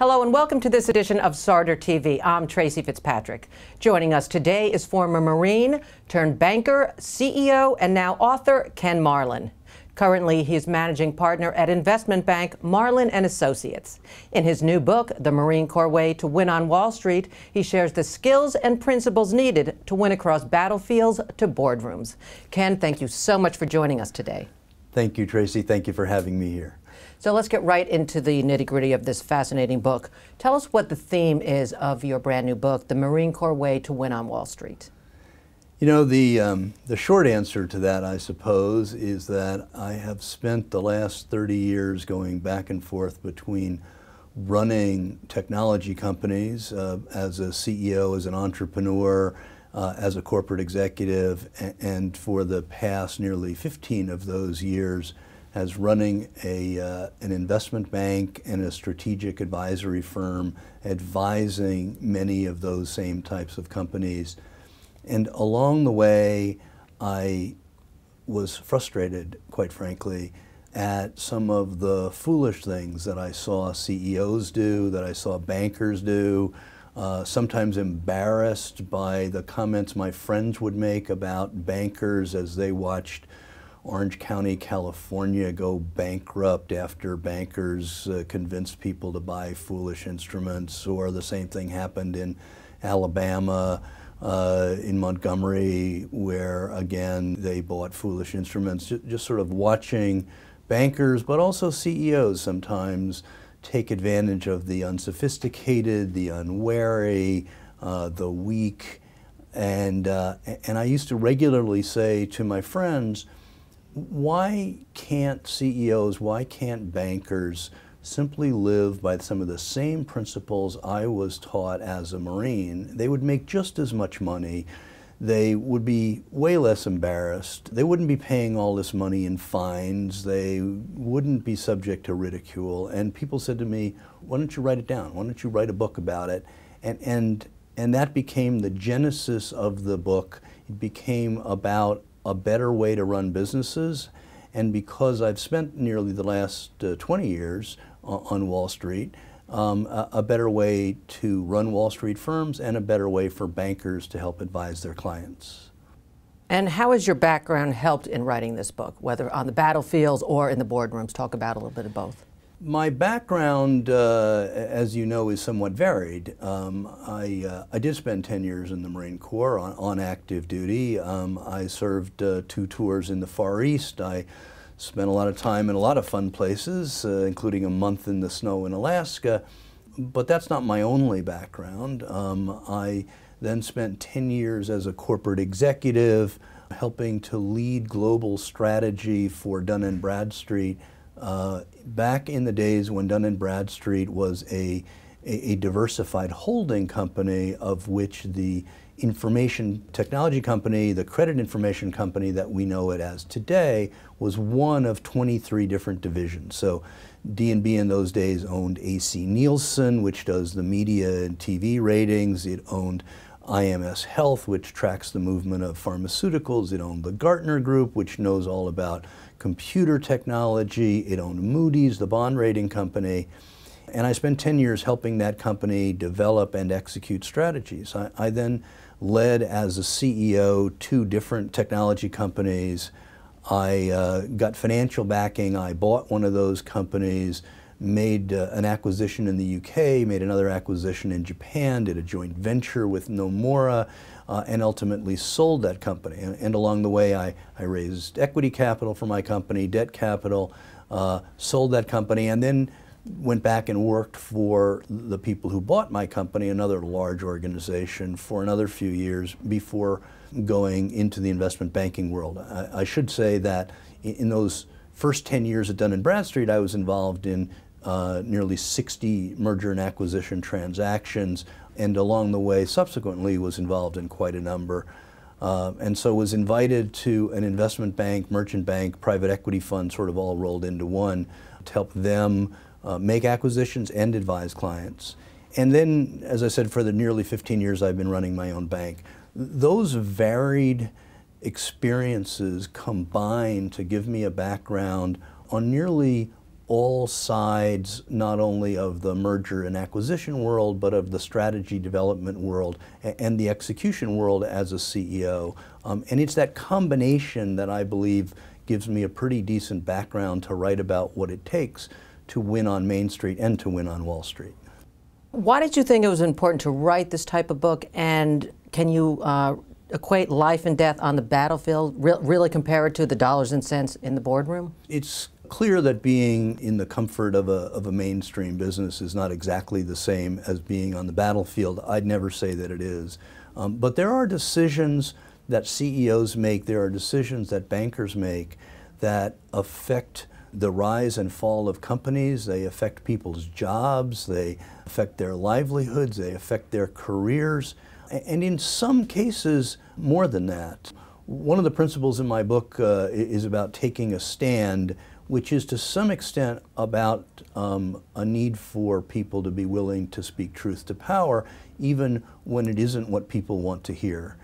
Hello and welcome to this edition of Sarder TV. I'm Tracy Fitzpatrick. Joining us today is former Marine turned banker, CEO, and now author Ken Marlin. Currently, he is managing partner at investment bank Marlin and Associates. In his new book, The Marine Corps Way to Win on Wall Street, he shares the skills and principles needed to win across battlefields to boardrooms. Ken, thank you so much for joining us today. Thank you, Tracy. Thank you for having me here. So let's get right into the nitty gritty of this fascinating book. Tell us what the theme is of your brand new book, The Marine Corps Way to Win on Wall Street. You know, the, um, the short answer to that, I suppose, is that I have spent the last 30 years going back and forth between running technology companies uh, as a CEO, as an entrepreneur, uh, as a corporate executive, and for the past nearly 15 of those years, as running a, uh, an investment bank and a strategic advisory firm advising many of those same types of companies. And along the way, I was frustrated, quite frankly, at some of the foolish things that I saw CEOs do, that I saw bankers do, uh, sometimes embarrassed by the comments my friends would make about bankers as they watched Orange County, California go bankrupt after bankers uh, convinced people to buy foolish instruments, or the same thing happened in Alabama, uh, in Montgomery, where again they bought foolish instruments. Just, sort of watching bankers, but also CEOs sometimes take advantage of the unsophisticated, the unwary, uh, the weak. And, uh, and I used to regularly say to my friends, why can't CEOs, why can't bankers simply live by some of the same principles I was taught as a Marine? They would make just as much money. They would be way less embarrassed. They wouldn't be paying all this money in fines. They wouldn't be subject to ridicule. And people said to me, why don't you write it down? Why don't you write a book about it? And, and, and that became the genesis of the book. It became about a better way to run businesses. And because I've spent nearly the last uh, 20 years on Wall Street, um, a, a, better way to run Wall Street firms and a better way for bankers to help advise their clients. And how has your background helped in writing this book, whether on the battlefields or in the boardrooms? Talk about a little bit of both. My background, uh, as you know, is somewhat varied. Um, I, uh, I did spend 10 years in the Marine Corps on, on active duty. Um, I served uh, two tours in the Far East. I spent a lot of time in a lot of fun places, uh, including a month in the snow in Alaska. But that's not my only background. Um, I then spent 10 years as a corporate executive, helping to lead global strategy for Dun & Bradstreet uh, back in the days when Dun & Bradstreet was a, a, a, diversified holding company of which the information technology company, the credit information company that we know it as today, was one of 23 different divisions. So D&B in those days owned AC Nielsen, which does the media and TV ratings. It owned IMS Health, which tracks the movement of pharmaceuticals. It owned the Gartner Group, which knows all about computer technology. It owned Moody's, the bond rating company. And I spent 10 years helping that company develop and execute strategies. I, I then led as a CEO two different technology companies. I uh, got financial backing. I bought one of those companies made uh, an acquisition in the UK, made another acquisition in Japan, did a joint venture with Nomura, uh, and ultimately sold that company. And, and, along the way, I, I raised equity capital for my company, debt capital, uh, sold that company, and then went back and worked for the people who bought my company, another large organization, for another few years before going into the investment banking world. I, I should say that in, in those first 10 years at Dun & Bradstreet, I was involved in uh, nearly 60 merger and acquisition transactions, and along the way, subsequently, was involved in quite a number. Uh, and so was invited to an investment bank, merchant bank, private equity fund, sort of all rolled into one to help them uh, make acquisitions and advise clients. And then, as I said, for the nearly 15 years I've been running my own bank, those varied experiences combined to give me a background on nearly all sides, not only of the merger and acquisition world, but of the strategy development world and the execution world as a CEO. Um, and it's that combination that I believe gives me a pretty decent background to write about what it takes to win on Main Street and to win on Wall Street. Why did you think it was important to write this type of book? And can you uh, equate life and death on the battlefield, re really compare it to the dollars and cents in the boardroom? It's clear that being in the comfort of a, of a mainstream business is not exactly the same as being on the battlefield. I'd never say that it is. Um, but there are decisions that CEOs make, there are decisions that bankers make that affect the rise and fall of companies, they affect people's jobs, they affect their livelihoods, they affect their careers, and in some cases, more than that. One of the principles in my book uh, is about taking a stand, which is to some extent about um, a need for people to be willing to speak truth to power, even when it isn't what people want to hear.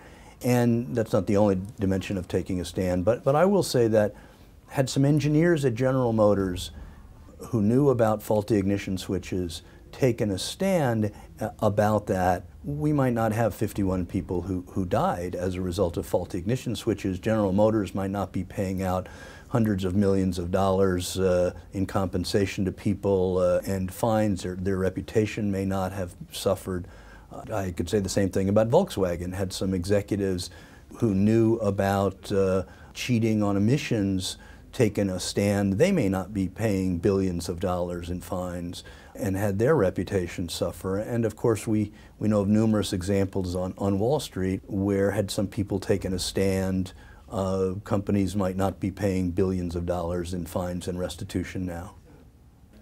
And that's not the only dimension of taking a stand, but, but I will say that had some engineers at General Motors who knew about faulty ignition switches taken a stand uh, about that, we might not have 51 people who, who died as a result of faulty ignition switches. General Motors might not be paying out hundreds of millions of dollars uh, in compensation to people uh, and fines. Their, their reputation may not have suffered. Uh, I could say the same thing about Volkswagen. Had some executives who knew about uh, cheating on emissions taken a stand, they may not be paying billions of dollars in fines and had their reputation suffer. And of course, we, we know of numerous examples on, on Wall Street where had some people taken a stand, uh, companies might not be paying billions of dollars in fines and restitution now.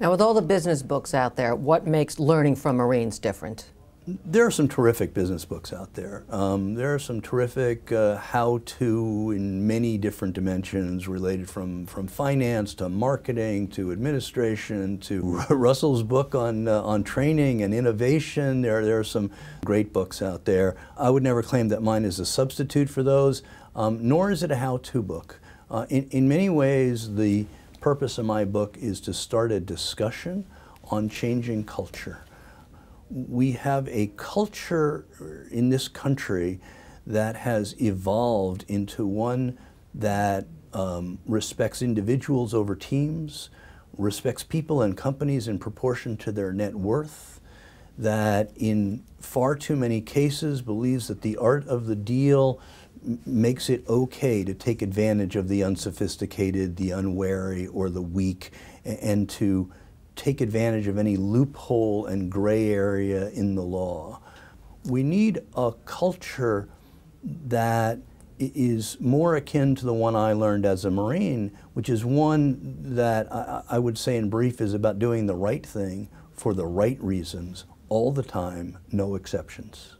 Now, with all the business books out there, what makes learning from Marines different? There are some terrific business books out there. Um, there are some terrific uh, how-to in many different dimensions related from, from finance to marketing to administration to Russell's book on, uh, on training and innovation. There, there are some great books out there. I would never claim that mine is a substitute for those, um, nor is it a how-to book. Uh, in, in many ways, the purpose of my book is to start a discussion on changing culture we have a culture in this country that has evolved into one that um, respects individuals over teams, respects people and companies in proportion to their net worth, that in far too many cases believes that the art of the deal makes it okay to take advantage of the unsophisticated, the unwary, or the weak, and to take advantage of any loophole and gray area in the law. We need a culture that is more akin to the one I learned as a Marine, which is one that I, would say in brief is about doing the right thing for the right reasons all the time, no exceptions.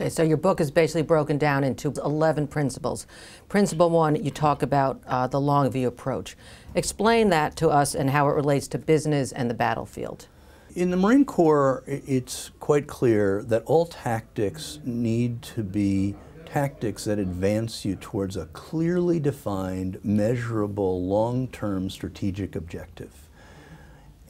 Okay, so your book is basically broken down into 11 principles. Principle one, you talk about uh, the long view approach. Explain that to us and how it relates to business and the battlefield. In the Marine Corps, it's quite clear that all tactics need to be tactics that advance you towards a clearly defined, measurable, long-term strategic objective.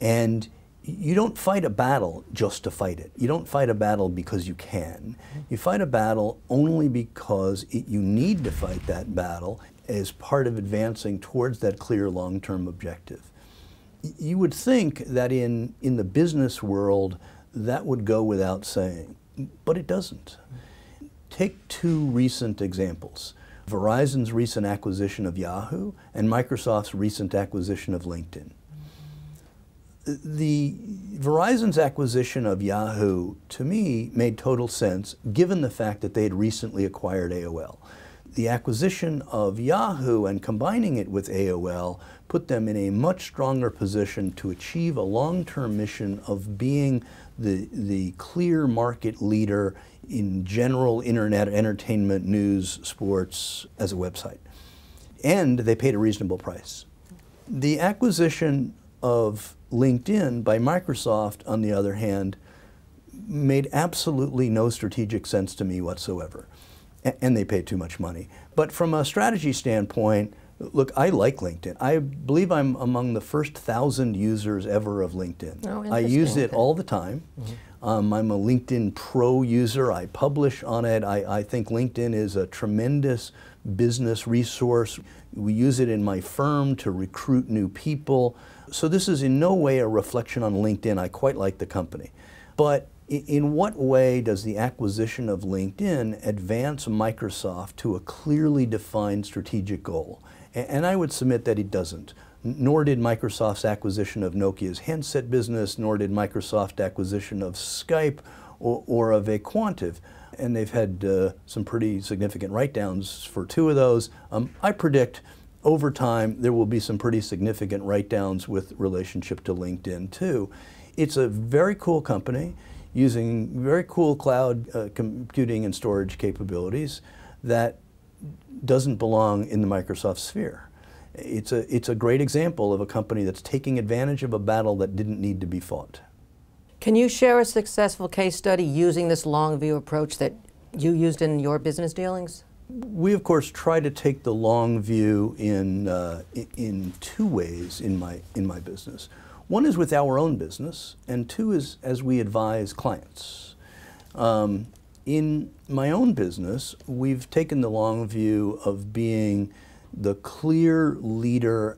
And you don't fight a battle just to fight it. You don't fight a battle because you can. You fight a battle only because it, you need to fight that battle as part of advancing towards that clear long-term objective. You would think that in, in the business world that would go without saying, but it doesn't. Take two recent examples. Verizon's recent acquisition of Yahoo and Microsoft's recent acquisition of LinkedIn the Verizon's acquisition of Yahoo, to me, made total sense given the fact that they had recently acquired AOL. The acquisition of Yahoo and combining it with AOL put them in a much stronger position to achieve a long-term mission of being the, the clear market leader in general internet entertainment, news, sports as a website. And they paid a reasonable price. The acquisition of LinkedIn by Microsoft, on the other hand, made absolutely no strategic sense to me whatsoever. and they paid too much money. But from a strategy standpoint, Look, I like LinkedIn. I believe I'm among the first thousand users ever of LinkedIn. Oh, I use it all the time. Mm-hmm. Um, I'm a LinkedIn Pro user. I publish on it. I, I think LinkedIn is a tremendous business resource. We use it in my firm to recruit new people. So this is in no way a reflection on LinkedIn. I quite like the company. But in what way does the acquisition of LinkedIn advance Microsoft to a clearly defined strategic goal? And I would submit that it doesn't. Nor did Microsoft's acquisition of Nokia's handset business, nor did Microsoft acquisition of Skype or, or of Aquantive. And they've had uh, some pretty significant write-downs for two of those. Um, I predict over time there will be some pretty significant write-downs with relationship to LinkedIn too. It's a very cool company using very cool cloud uh, computing and storage capabilities that doesn't belong in the Microsoft sphere. It's a, it's a great example of a company that's taking advantage of a battle that didn't need to be fought. Can you share a successful case study using this long view approach that you used in your business dealings? We, of course, try to take the long view in, uh, in two ways in my, in my business. One is with our own business, and two is as we advise clients. Um, in my own business, we've taken the long view of being the clear leader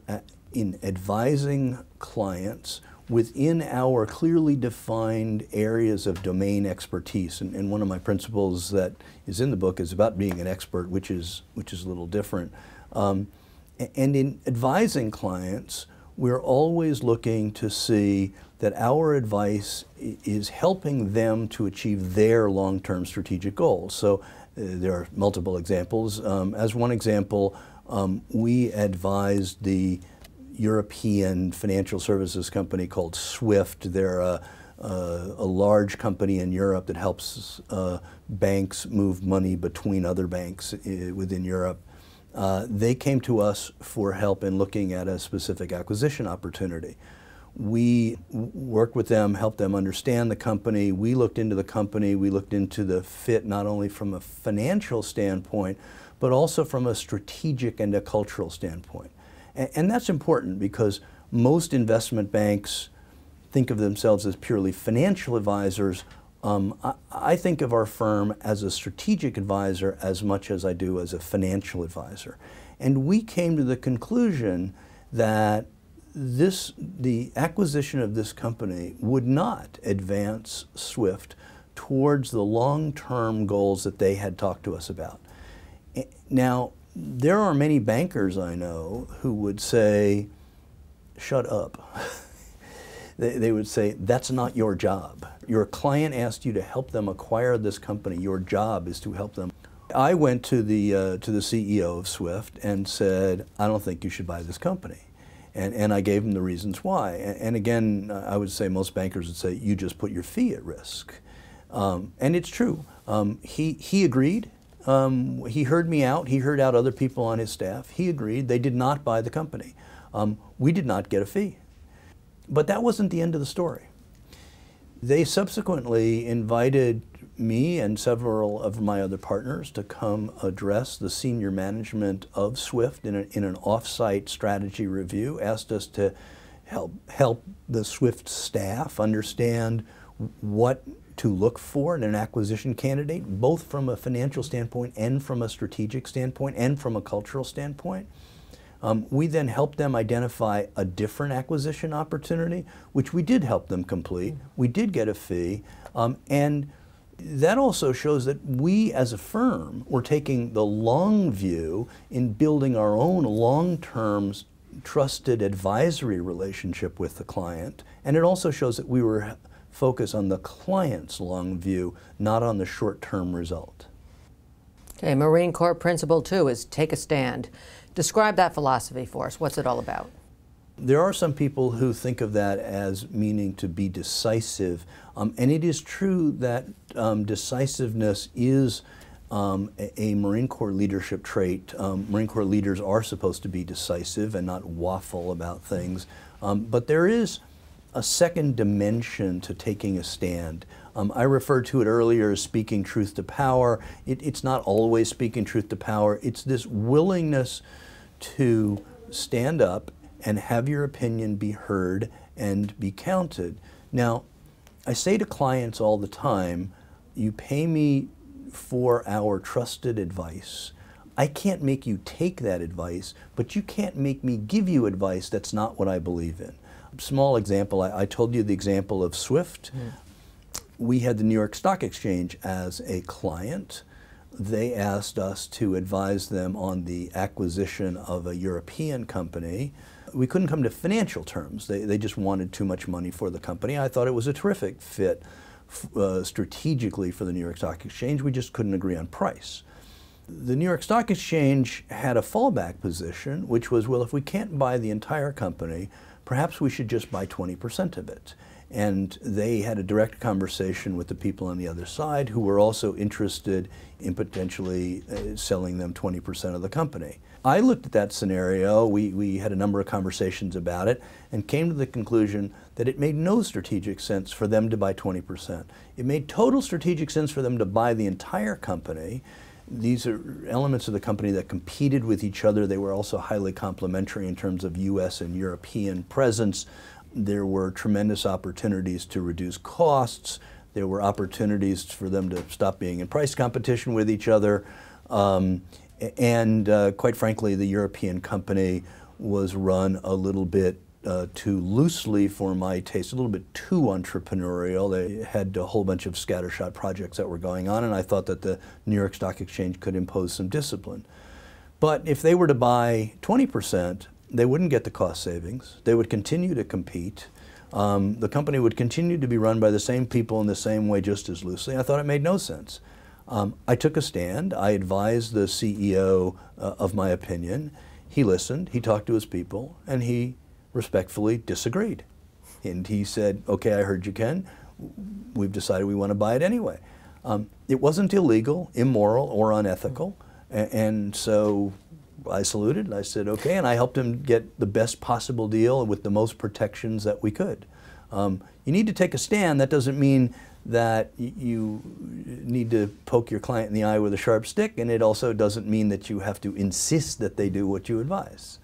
in advising clients within our clearly defined areas of domain expertise. And, and, one of my principles that is in the book is about being an expert, which is, which is a little different. Um, and in advising clients, we're always looking to see that our advice is helping them to achieve their long-term strategic goals. So uh, there are multiple examples. Um, as one example, um, we advised the European financial services company called SWIFT. They're a, a, a large company in Europe that helps uh, banks move money between other banks uh, within Europe. Uh, they came to us for help in looking at a specific acquisition opportunity. We worked with them, helped them understand the company. We looked into the company. We looked into the fit not only from a financial standpoint, but also from a strategic and a cultural standpoint. And, and that's important because most investment banks think of themselves as purely financial advisors. Um, I, I think of our firm as a strategic advisor as much as I do as a financial advisor. And we came to the conclusion that this, the acquisition of this company would not advance Swift towards the long-term goals that they had talked to us about. Now, there are many bankers I know who would say, shut up. they, they would say, that's not your job. Your client asked you to help them acquire this company. Your job is to help them. I went to the, uh, to the CEO of Swift and said, I don't think you should buy this company. And, and I gave him the reasons why. And, and again, I would say most bankers would say, you just put your fee at risk. Um, and it's true. Um, he, he agreed. Um, he heard me out. He heard out other people on his staff. He agreed. They did not buy the company. Um, we did not get a fee. But that wasn't the end of the story. They subsequently invited me and several of my other partners to come address the senior management of Swift in, a, in an off-site strategy review, asked us to help, help the Swift staff understand what to look for in an acquisition candidate, both from a financial standpoint and from a strategic standpoint and from a cultural standpoint. Um, we then helped them identify a different acquisition opportunity, which we did help them complete. We did get a fee, um, and that also shows that we as a firm were taking the long view in building our own long-term trusted advisory relationship with the client. And it also shows that we were focused on the client's long view, not on the short-term result. Okay, Marine Corps principle two is take a stand. Describe that philosophy for us. What's it all about? There are some people who think of that as meaning to be decisive, um, and it is true that um, decisiveness is um, a, a, Marine Corps leadership trait. Um, Marine Corps leaders are supposed to be decisive and not waffle about things, um, but there is a second dimension to taking a stand. Um, I referred to it earlier as speaking truth to power. It, it's not always speaking truth to power. It's this willingness to stand up and have your opinion be heard and be counted. Now, I say to clients all the time, you pay me for our trusted advice. I can't make you take that advice, but you can't make me give you advice that's not what I believe in. Small example, I, I told you the example of Swift. Mm. We had the New York Stock Exchange as a client. They asked us to advise them on the acquisition of a European company. We couldn't come to financial terms. They, they just wanted too much money for the company. I thought it was a terrific fit uh, strategically for the New York Stock Exchange. We just couldn't agree on price. The New York Stock Exchange had a fallback position, which was, well, if we can't buy the entire company, perhaps we should just buy 20% of it. And they had a direct conversation with the people on the other side who were also interested in potentially uh, selling them 20% of the company. I looked at that scenario, we, we had a number of conversations about it, and came to the conclusion that it made no strategic sense for them to buy 20%. It made total strategic sense for them to buy the entire company. These are elements of the company that competed with each other. They were also highly complementary in terms of US and European presence. There were tremendous opportunities to reduce costs. There were opportunities for them to stop being in price competition with each other. Um, and uh, quite frankly, the European company was run a little bit uh, too loosely for my taste, a little bit too entrepreneurial. They had a whole bunch of scattershot projects that were going on, and I thought that the New York Stock Exchange could impose some discipline. But if they were to buy 20%, they wouldn't get the cost savings. They would continue to compete. Um, the company would continue to be run by the same people in the same way, just as loosely. I thought it made no sense. Um, I took a stand. I advised the CEO uh, of my opinion. He listened, he talked to his people, and he respectfully disagreed. And he said, Okay, I heard you, Ken. We've decided we want to buy it anyway. Um, it wasn't illegal, immoral, or unethical. And, and so I saluted. And I said, Okay. And I helped him get the best possible deal with the most protections that we could. Um, you need to take a stand. That doesn't mean that you need to poke your client in the eye with a sharp stick, and it also doesn't mean that you have to insist that they do what you advise.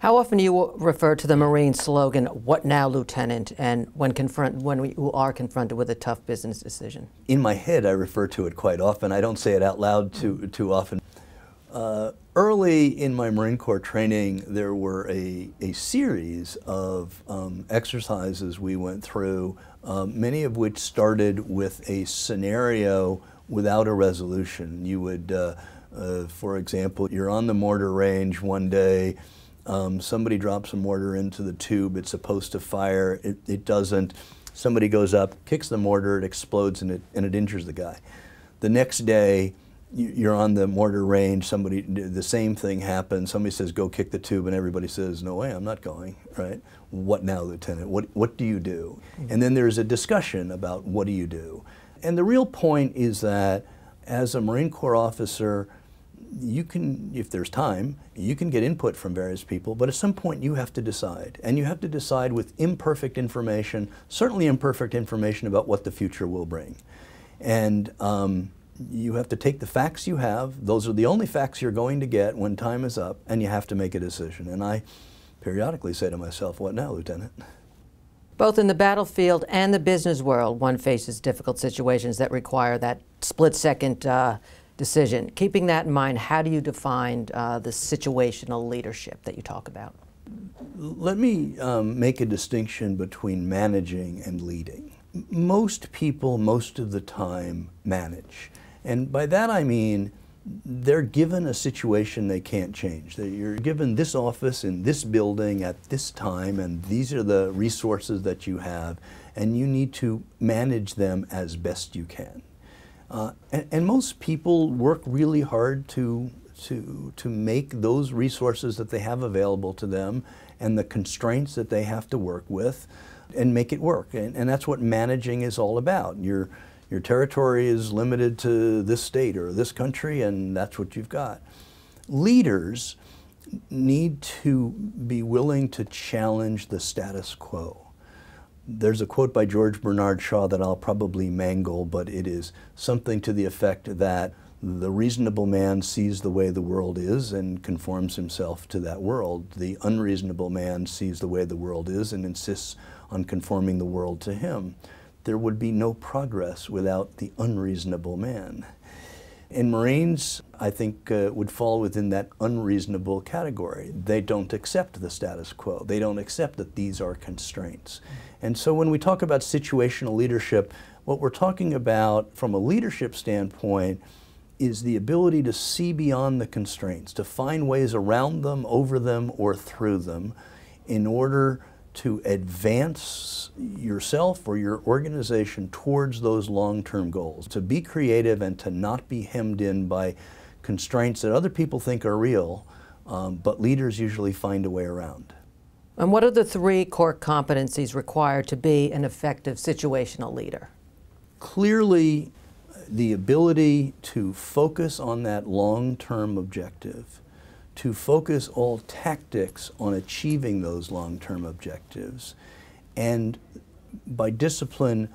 How often do you refer to the Marine slogan, What now, Lieutenant, and when, confront, when we are confronted with a tough business decision? In my head, I refer to it quite often. I don't say it out loud too, too often. Uh, early in my Marine Corps training, there were a, a series of um, exercises we went through, um, many of which started with a scenario without a resolution. You would, uh, uh, for example, you're on the mortar range one day, um, somebody drops a mortar into the tube, it's supposed to fire, it, it doesn't. Somebody goes up, kicks the mortar, it explodes, and it, and it injures the guy. The next day, you're on the mortar range, somebody, the same thing happens, somebody says, go kick the tube, and everybody says, no way, I'm not going, right? What now, Lieutenant? What, what do you do? Mm-hmm. And then there's a discussion about what do you do? And the real point is that as a Marine Corps officer, you can, if there's time, you can get input from various people, but at some point you have to decide. And you have to decide with imperfect information, certainly imperfect information about what the future will bring. And um, you have to take the facts you have, those are the only facts you're going to get when time is up, and you have to make a decision. And I periodically say to myself, What now, Lieutenant? Both in the battlefield and the business world, one faces difficult situations that require that split second uh, decision. Keeping that in mind, how do you define uh, the situational leadership that you talk about? Let me um, make a distinction between managing and leading. Most people, most of the time, manage. And by that I mean they're given a situation they can't change. You're given this office in this building at this time, and these are the resources that you have, and you need to manage them as best you can. Uh, and, and, most people work really hard to, to, to make those resources that they have available to them and the constraints that they have to work with and make it work. And, and that's what managing is all about. You're, your territory is limited to this state or this country, and that's what you've got. Leaders need to be willing to challenge the status quo. There's a quote by George Bernard Shaw that I'll probably mangle, but it is something to the effect that The reasonable man sees the way the world is and conforms himself to that world. The unreasonable man sees the way the world is and insists on conforming the world to him. There would be no progress without the unreasonable man. And Marines, I think, uh, would fall within that unreasonable category. They don't accept the status quo. They don't accept that these are constraints. And so when we talk about situational leadership, what we're talking about from a leadership standpoint is the ability to see beyond the constraints, to find ways around them, over them, or through them in order to advance yourself or your organization towards those long term goals, to be creative and to not be hemmed in by constraints that other people think are real, um, but leaders usually find a way around. And what are the three core competencies required to be an effective situational leader? Clearly, the ability to focus on that long term objective, to focus all tactics on achieving those long term objectives. And by discipline,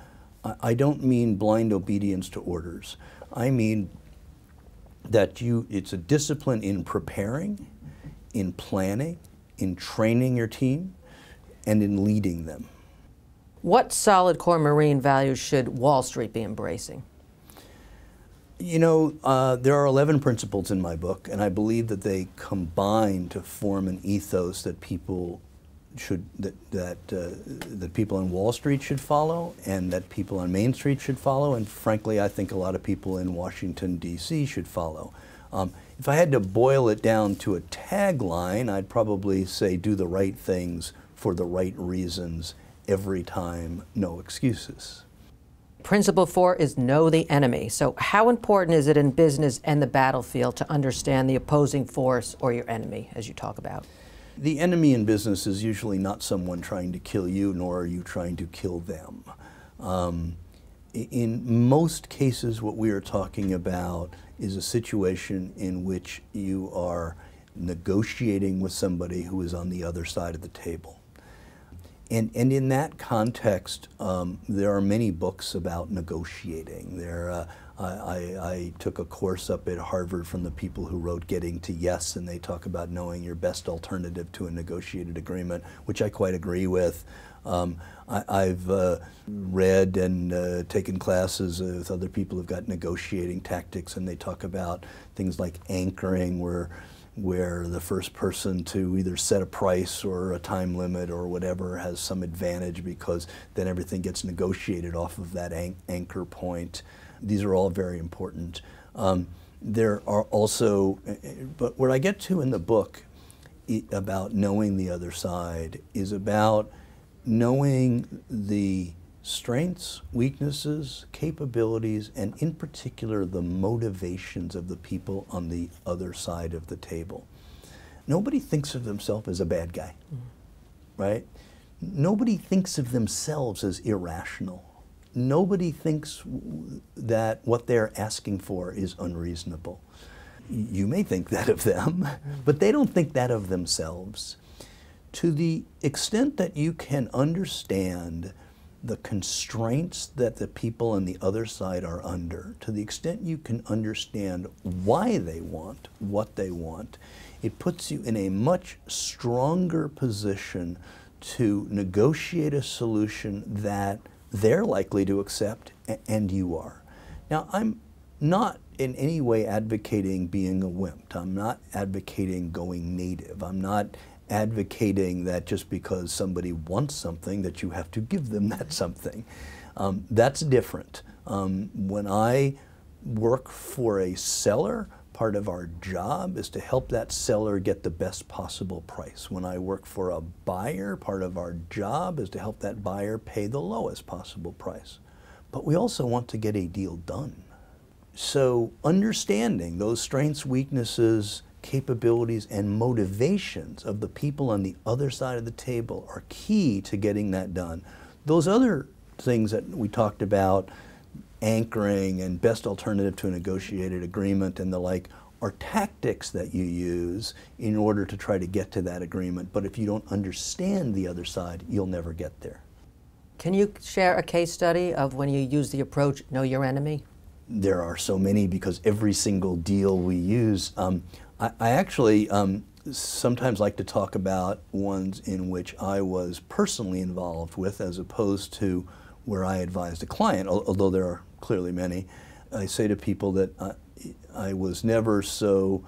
I don't mean blind obedience to orders. I mean that you, it's a discipline in preparing, in planning, in training your team, and in leading them. What solid core Marine values should Wall Street be embracing? You know, uh, there are 11 principles in my book, and I believe that they combine to form an ethos that people should that that uh, that people on Wall Street should follow, and that people on Main Street should follow, and frankly, I think a lot of people in Washington D.C. should follow. Um, if I had to boil it down to a tagline, I'd probably say "Do the right things for the right reasons every time, no excuses." Principle four is know the enemy. So, how important is it in business and the battlefield to understand the opposing force or your enemy, as you talk about? The enemy in business is usually not someone trying to kill you, nor are you trying to kill them. Um, in most cases, what we are talking about is a situation in which you are negotiating with somebody who is on the other side of the table. And, and in that context, um, there are many books about negotiating. There, uh, I, I, took a course up at Harvard from the people who wrote Getting to Yes, and they talk about knowing your best alternative to a negotiated agreement, which I quite agree with. Um, I, have uh, read and uh, taken classes with other people who've got negotiating tactics, and they talk about things like anchoring, where where the first person to either set a price or a time limit or whatever has some advantage because then everything gets negotiated off of that an anchor point. These are all very important. Um, there are also, but what I get to in the book about knowing the other side is about knowing the strengths, weaknesses, capabilities, and in particular the motivations of the people on the other side of the table. Nobody thinks of themselves as a bad guy, mm. right? Nobody thinks of themselves as irrational. Nobody thinks that what they're asking for is unreasonable. You may think that of them, mm. but they don't think that of themselves. To the extent that you can understand the constraints that the people on the other side are under, to the extent you can understand why they want what they want, it puts you in a much stronger position to negotiate a solution that they're likely to accept and you are. Now, I'm not in any way advocating being a wimp. I'm not advocating going native. I'm not advocating that just because somebody wants something that you have to give them that something. Um, that's different. Um, when I work for a seller, part of our job is to help that seller get the best possible price. When I work for a buyer, part of our job is to help that buyer pay the lowest possible price. But we also want to get a deal done. So understanding those strengths, weaknesses, capabilities and motivations of the people on the other side of the table are key to getting that done. Those other things that we talked about, anchoring and best alternative to a negotiated agreement and the like, are tactics that you use in order to try to get to that agreement. But if you don't understand the other side, you'll never get there. Can you share a case study of when you use the approach, know your enemy? there are so many because every single deal we use. Um, I, I, actually um, sometimes like to talk about ones in which I was personally involved with as opposed to where I advised a client, although there are clearly many. I say to people that I, I was never so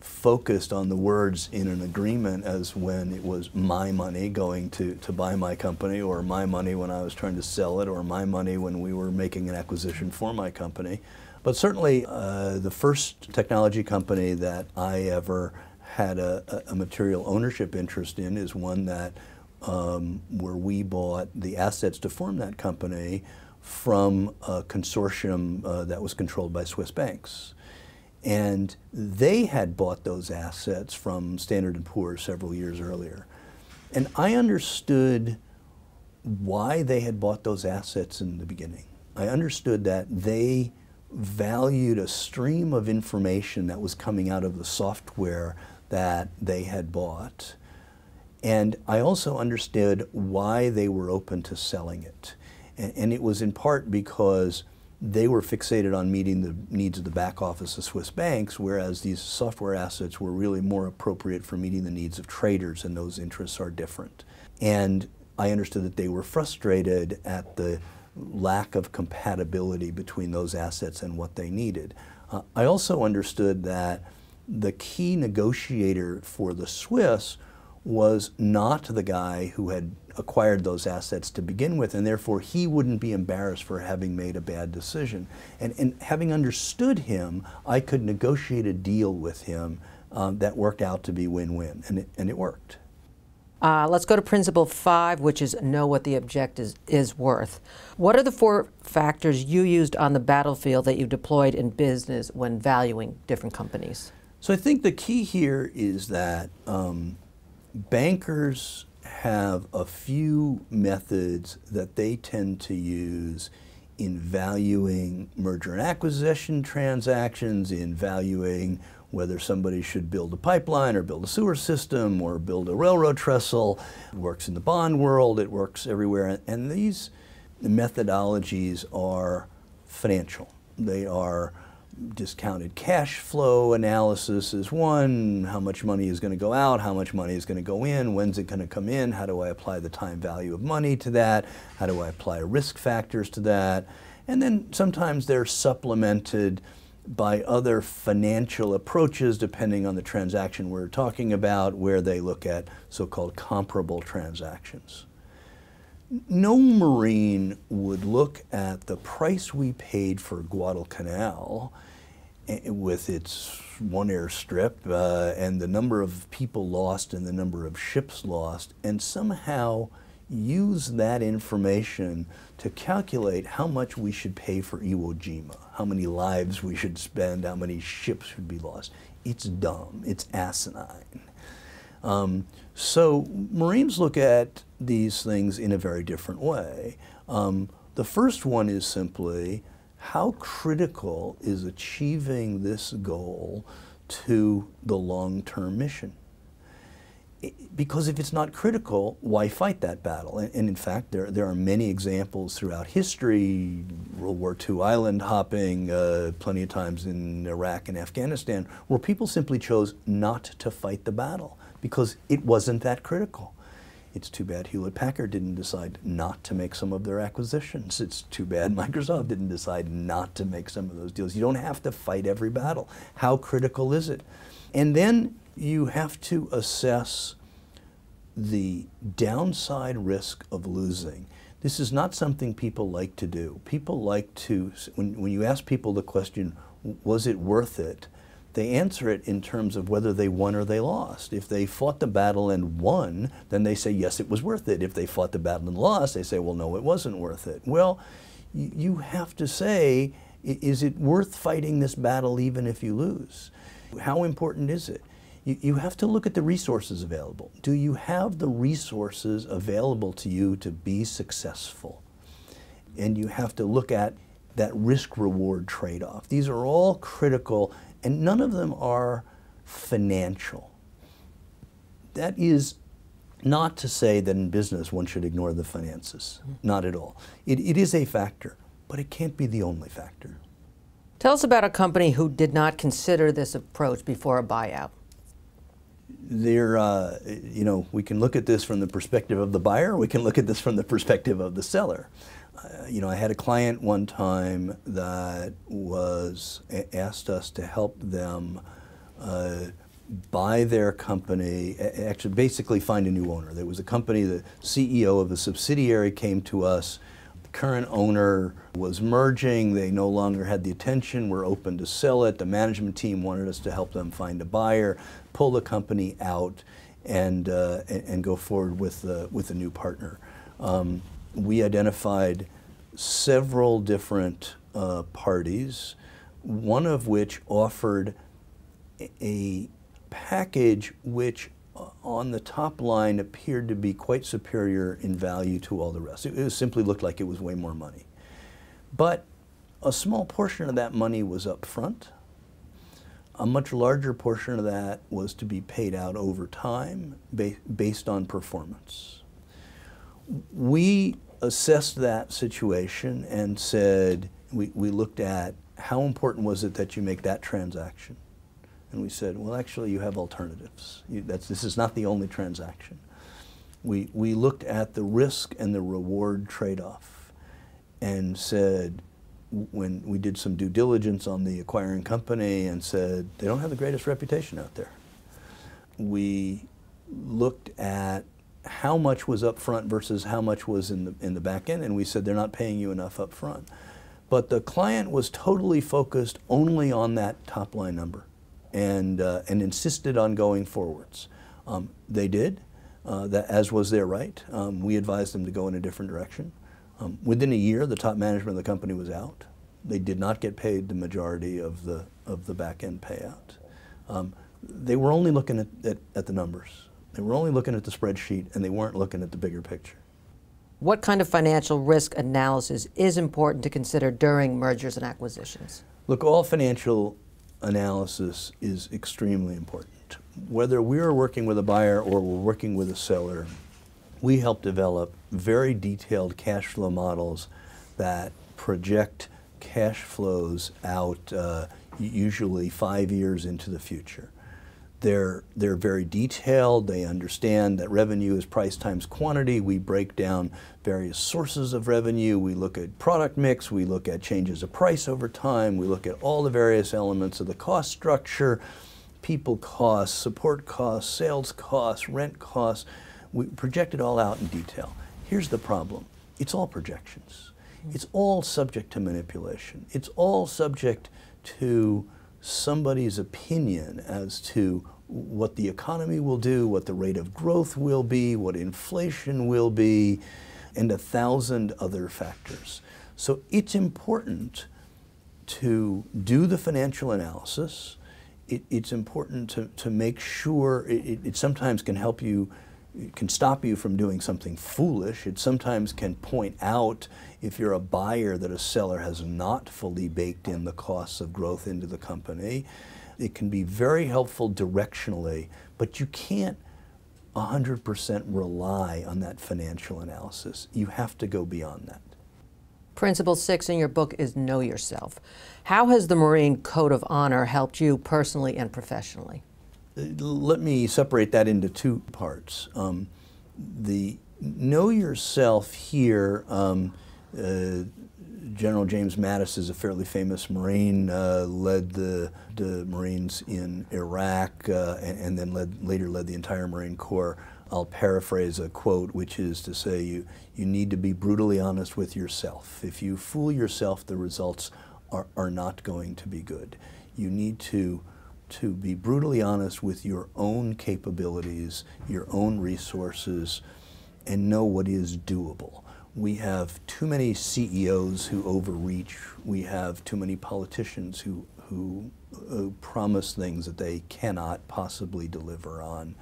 focused on the words in an agreement as when it was my money going to, to buy my company or my money when I was trying to sell it or my money when we were making an acquisition for my company. But certainly uh, the first technology company that I ever had a, a, material ownership interest in is one that um, where we bought the assets to form that company from a consortium uh, that was controlled by Swiss banks. And they had bought those assets from Standard & Poor's several years earlier. And I understood why they had bought those assets in the beginning. I understood that they valued a stream of information that was coming out of the software that they had bought. And I also understood why they were open to selling it. And, it was in part because they were fixated on meeting the needs of the back office of Swiss banks, whereas these software assets were really more appropriate for meeting the needs of traders, and those interests are different. And I understood that they were frustrated at the lack of compatibility between those assets and what they needed. Uh, I also understood that the key negotiator for the Swiss was not the guy who had acquired those assets to begin with, and therefore he wouldn't be embarrassed for having made a bad decision. And, and having understood him, I could negotiate a deal with him um, that worked out to be win-win, and it, and it worked. Uh, let's go to principle five, which is know what the object is, is worth. What are the four factors you used on the battlefield that you deployed in business when valuing different companies? So I think the key here is that um, bankers have a few methods that they tend to use in valuing merger and acquisition transactions, in valuing whether somebody should build a pipeline or build a sewer system or build a railroad trestle. It works in the bond world, it works everywhere. And these methodologies are financial. They are discounted cash flow analysis is one, how much money is going to go out, how much money is going to go in, when's it going to come in, how do I apply the time value of money to that, how do I apply risk factors to that, and then sometimes they're supplemented by other financial approaches depending on the transaction we're talking about where they look at so-called comparable transactions. No Marine would look at the price we paid for Guadalcanal with its one airstrip uh, and the number of people lost and the number of ships lost, and somehow use that information to calculate how much we should pay for Iwo Jima, how many lives we should spend, how many ships should be lost. It's dumb. It's asinine. Um, so Marines look at these things in a very different way. Um, the first one is simply how critical is achieving this goal to the long-term mission? Because if it's not critical, why fight that battle? And, and, in fact, there, there are many examples throughout history, World War II island hopping, uh, plenty of times in Iraq and Afghanistan, where people simply chose not to fight the battle because it wasn't that critical. It's too bad Hewlett Packard didn't decide not to make some of their acquisitions. It's too bad Microsoft didn't decide not to make some of those deals. You don't have to fight every battle. How critical is it? And then you have to assess the downside risk of losing. This is not something people like to do. People like to, when, when you ask people the question, was it worth it? they answer it in terms of whether they won or they lost. If they fought the battle and won, then they say, yes, it was worth it. If they fought the battle and lost, they say, well, no, it wasn't worth it. Well, you have to say, is it worth fighting this battle even if you lose? How important is it? You, have to look at the resources available. Do you have the resources available to you to be successful? And you have to look at that risk reward trade off. These are all critical and none of them are financial. That is not to say that in business one should ignore the finances, mm-hmm. not at all. It, it is a factor, but it can't be the only factor. Tell us about a company who did not consider this approach before a buyout. There, uh, you know, we can look at this from the perspective of the buyer. We can look at this from the perspective of the seller. Uh, you know, I had a client one time that was asked us to help them uh, buy their company, actually basically find a new owner. There was a company, the CEO of a subsidiary came to us. Current owner was merging. They no longer had the attention. We're open to sell it. The management team wanted us to help them find a buyer, pull the company out, and, uh, and, go forward with, the, with a new partner. Um, we identified several different uh, parties, one of which offered a package which on the top line appeared to be quite superior in value to all the rest. It, it simply looked like it was way more money. But a small portion of that money was up front. A much larger portion of that was to be paid out over time ba based on performance. We assessed that situation and said, we, we looked at how important was it that you make that transaction? And we said, well, actually, you have alternatives. You, this is not the only transaction. We, we looked at the risk and the reward trade-off and said, when we did some due diligence on the acquiring company and said, they don't have the greatest reputation out there. We looked at how much was up front versus how much was in the, in the back end, and we said they're not paying you enough up front. But the client was totally focused only on that top line number and, uh, and insisted on going forwards. Um, they did, uh, that, as was their right. Um, we advised them to go in a different direction. Um, within a year, the top management of the company was out. They did not get paid the majority of the, of the back end payout. Um, they were only looking at, at, at the numbers. They were only looking at the spreadsheet and they weren't looking at the bigger picture. What kind of financial risk analysis is important to consider during mergers and acquisitions? Look, all financial analysis is extremely important. Whether we're working with a buyer or we're working with a seller, we help develop very detailed cash flow models that project cash flows out uh, usually five years into the future. They're, they're very detailed. They understand that revenue is price times quantity. We break down various sources of revenue. We look at product mix. We look at changes of price over time. We look at all the various elements of the cost structure, people costs, support costs, sales costs, rent costs. We project it all out in detail. Here's the problem. It's all projections. It's all subject to manipulation. It's all subject to somebody's opinion as to what the economy will do, what the rate of growth will be, what inflation will be, and a thousand other factors. So it's important to do the financial analysis. It, it's important to, to make sure, it, it sometimes can help you can stop you from doing something foolish. It sometimes can point out if you're a buyer that a seller has not fully baked in the costs of growth into the company. It can be very helpful directionally, but you can't 100% rely on that financial analysis. You have to go beyond that. Principle six in your book is Know Yourself. How has the Marine Code of Honor helped you personally and professionally? Let me separate that into two parts. Um, the know yourself here, um, uh, General James Mattis is a fairly famous Marine, uh, led the, the, Marines in Iraq, uh, and, and, then led, later led the entire Marine Corps. I'll paraphrase a quote, which is to say, you, you need to be brutally honest with yourself. If you fool yourself, the results are, are not going to be good. You need to to be brutally honest with your own capabilities, your own resources, and know what is doable. We have too many CEOs who overreach. We have too many politicians who, who uh, promise things that they cannot possibly deliver on.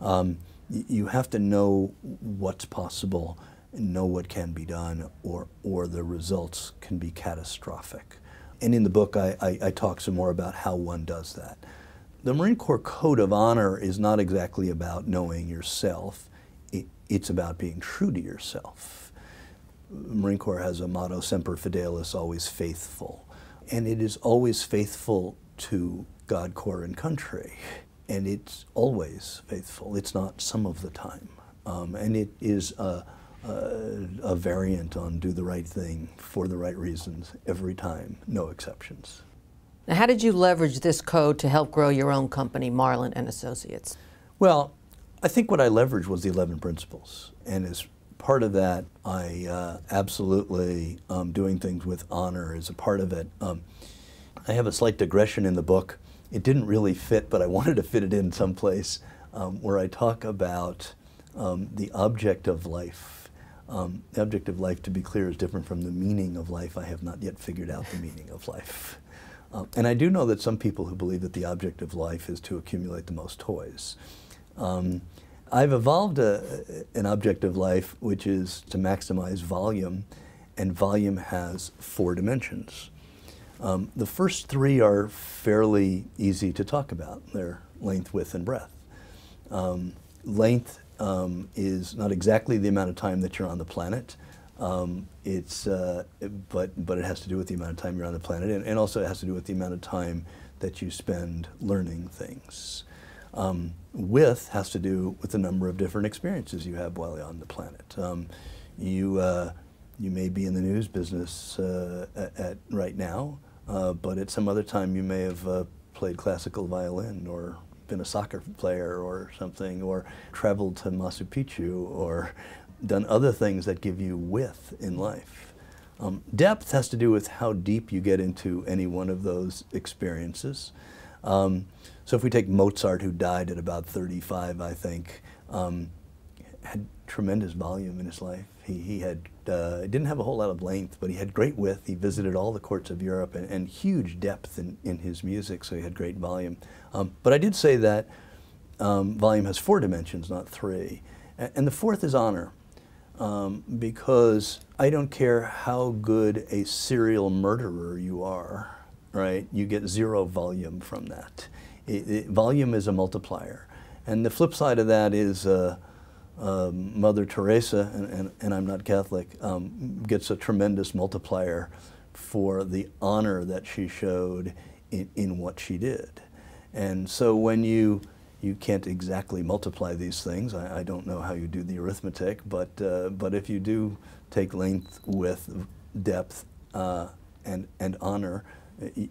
Um, you have to know what's possible and know what can be done, or, or the results can be catastrophic. And in the book, I, I, I, talk some more about how one does that. The Marine Corps Code of Honor is not exactly about knowing yourself, it, it's about being true to yourself. The Marine Corps has a motto, Semper Fidelis, always faithful. and it is always faithful to God, Corps, and country. And it's always faithful. It's not some of the time. Um, and it is a, a, a variant on do the right thing for the right reasons every time, no exceptions. Now, how did you leverage this code to help grow your own company, Marlin and Associates? Well, I think what I leveraged was the 11 principles. And as part of that, I uh, absolutely um, doing things with honor is a part of it. Um, I have a slight digression in the book. It didn't really fit, but I wanted to fit it in someplace um, where I talk about um, the object of life. Um, the object of life, to be clear, is different from the meaning of life. I have not yet figured out the meaning of life. Uh, and I do know that some people who believe that the object of life is to accumulate the most toys. Um, I've evolved a, an object of life which is to maximize volume, and volume has four dimensions. Um, the first three are fairly easy to talk about. They're length, width, and breadth. Um, length um, is not exactly the amount of time that you're on the planet. Um, it's, uh, but, but it has to do with the amount of time you're on the planet, and, and also it has to do with the amount of time that you spend learning things. Um, width has to do with the number of different experiences you have while you're on the planet. Um, you, uh, you may be in the news business uh, at, at, right now, uh, but at some other time you may have uh, played classical violin or been a soccer player or something, or traveled to Machu Picchu, or done other things that give you width in life. Um, depth has to do with how deep you get into any one of those experiences. Um, so if we take Mozart, who died at about 35, I think, um, had tremendous volume in his life. He, he had uh, didn't have a whole lot of length, but he had great width. He visited all the courts of Europe and, and huge depth in, in his music, so he had great volume. Um, but I did say that um, volume has four dimensions, not three. And, the fourth is honor um, because I don't care how good a serial murderer you are, right? You get zero volume from that. It, it, volume is a multiplier. And the flip side of that is uh, uh, Mother Teresa, and, and, and, I'm not Catholic, um, gets a tremendous multiplier for the honor that she showed in, in what she did. And so when you you can't exactly multiply these things. I, I, don't know how you do the arithmetic, but, uh, but if you do take length, width, depth, uh, and, and honor,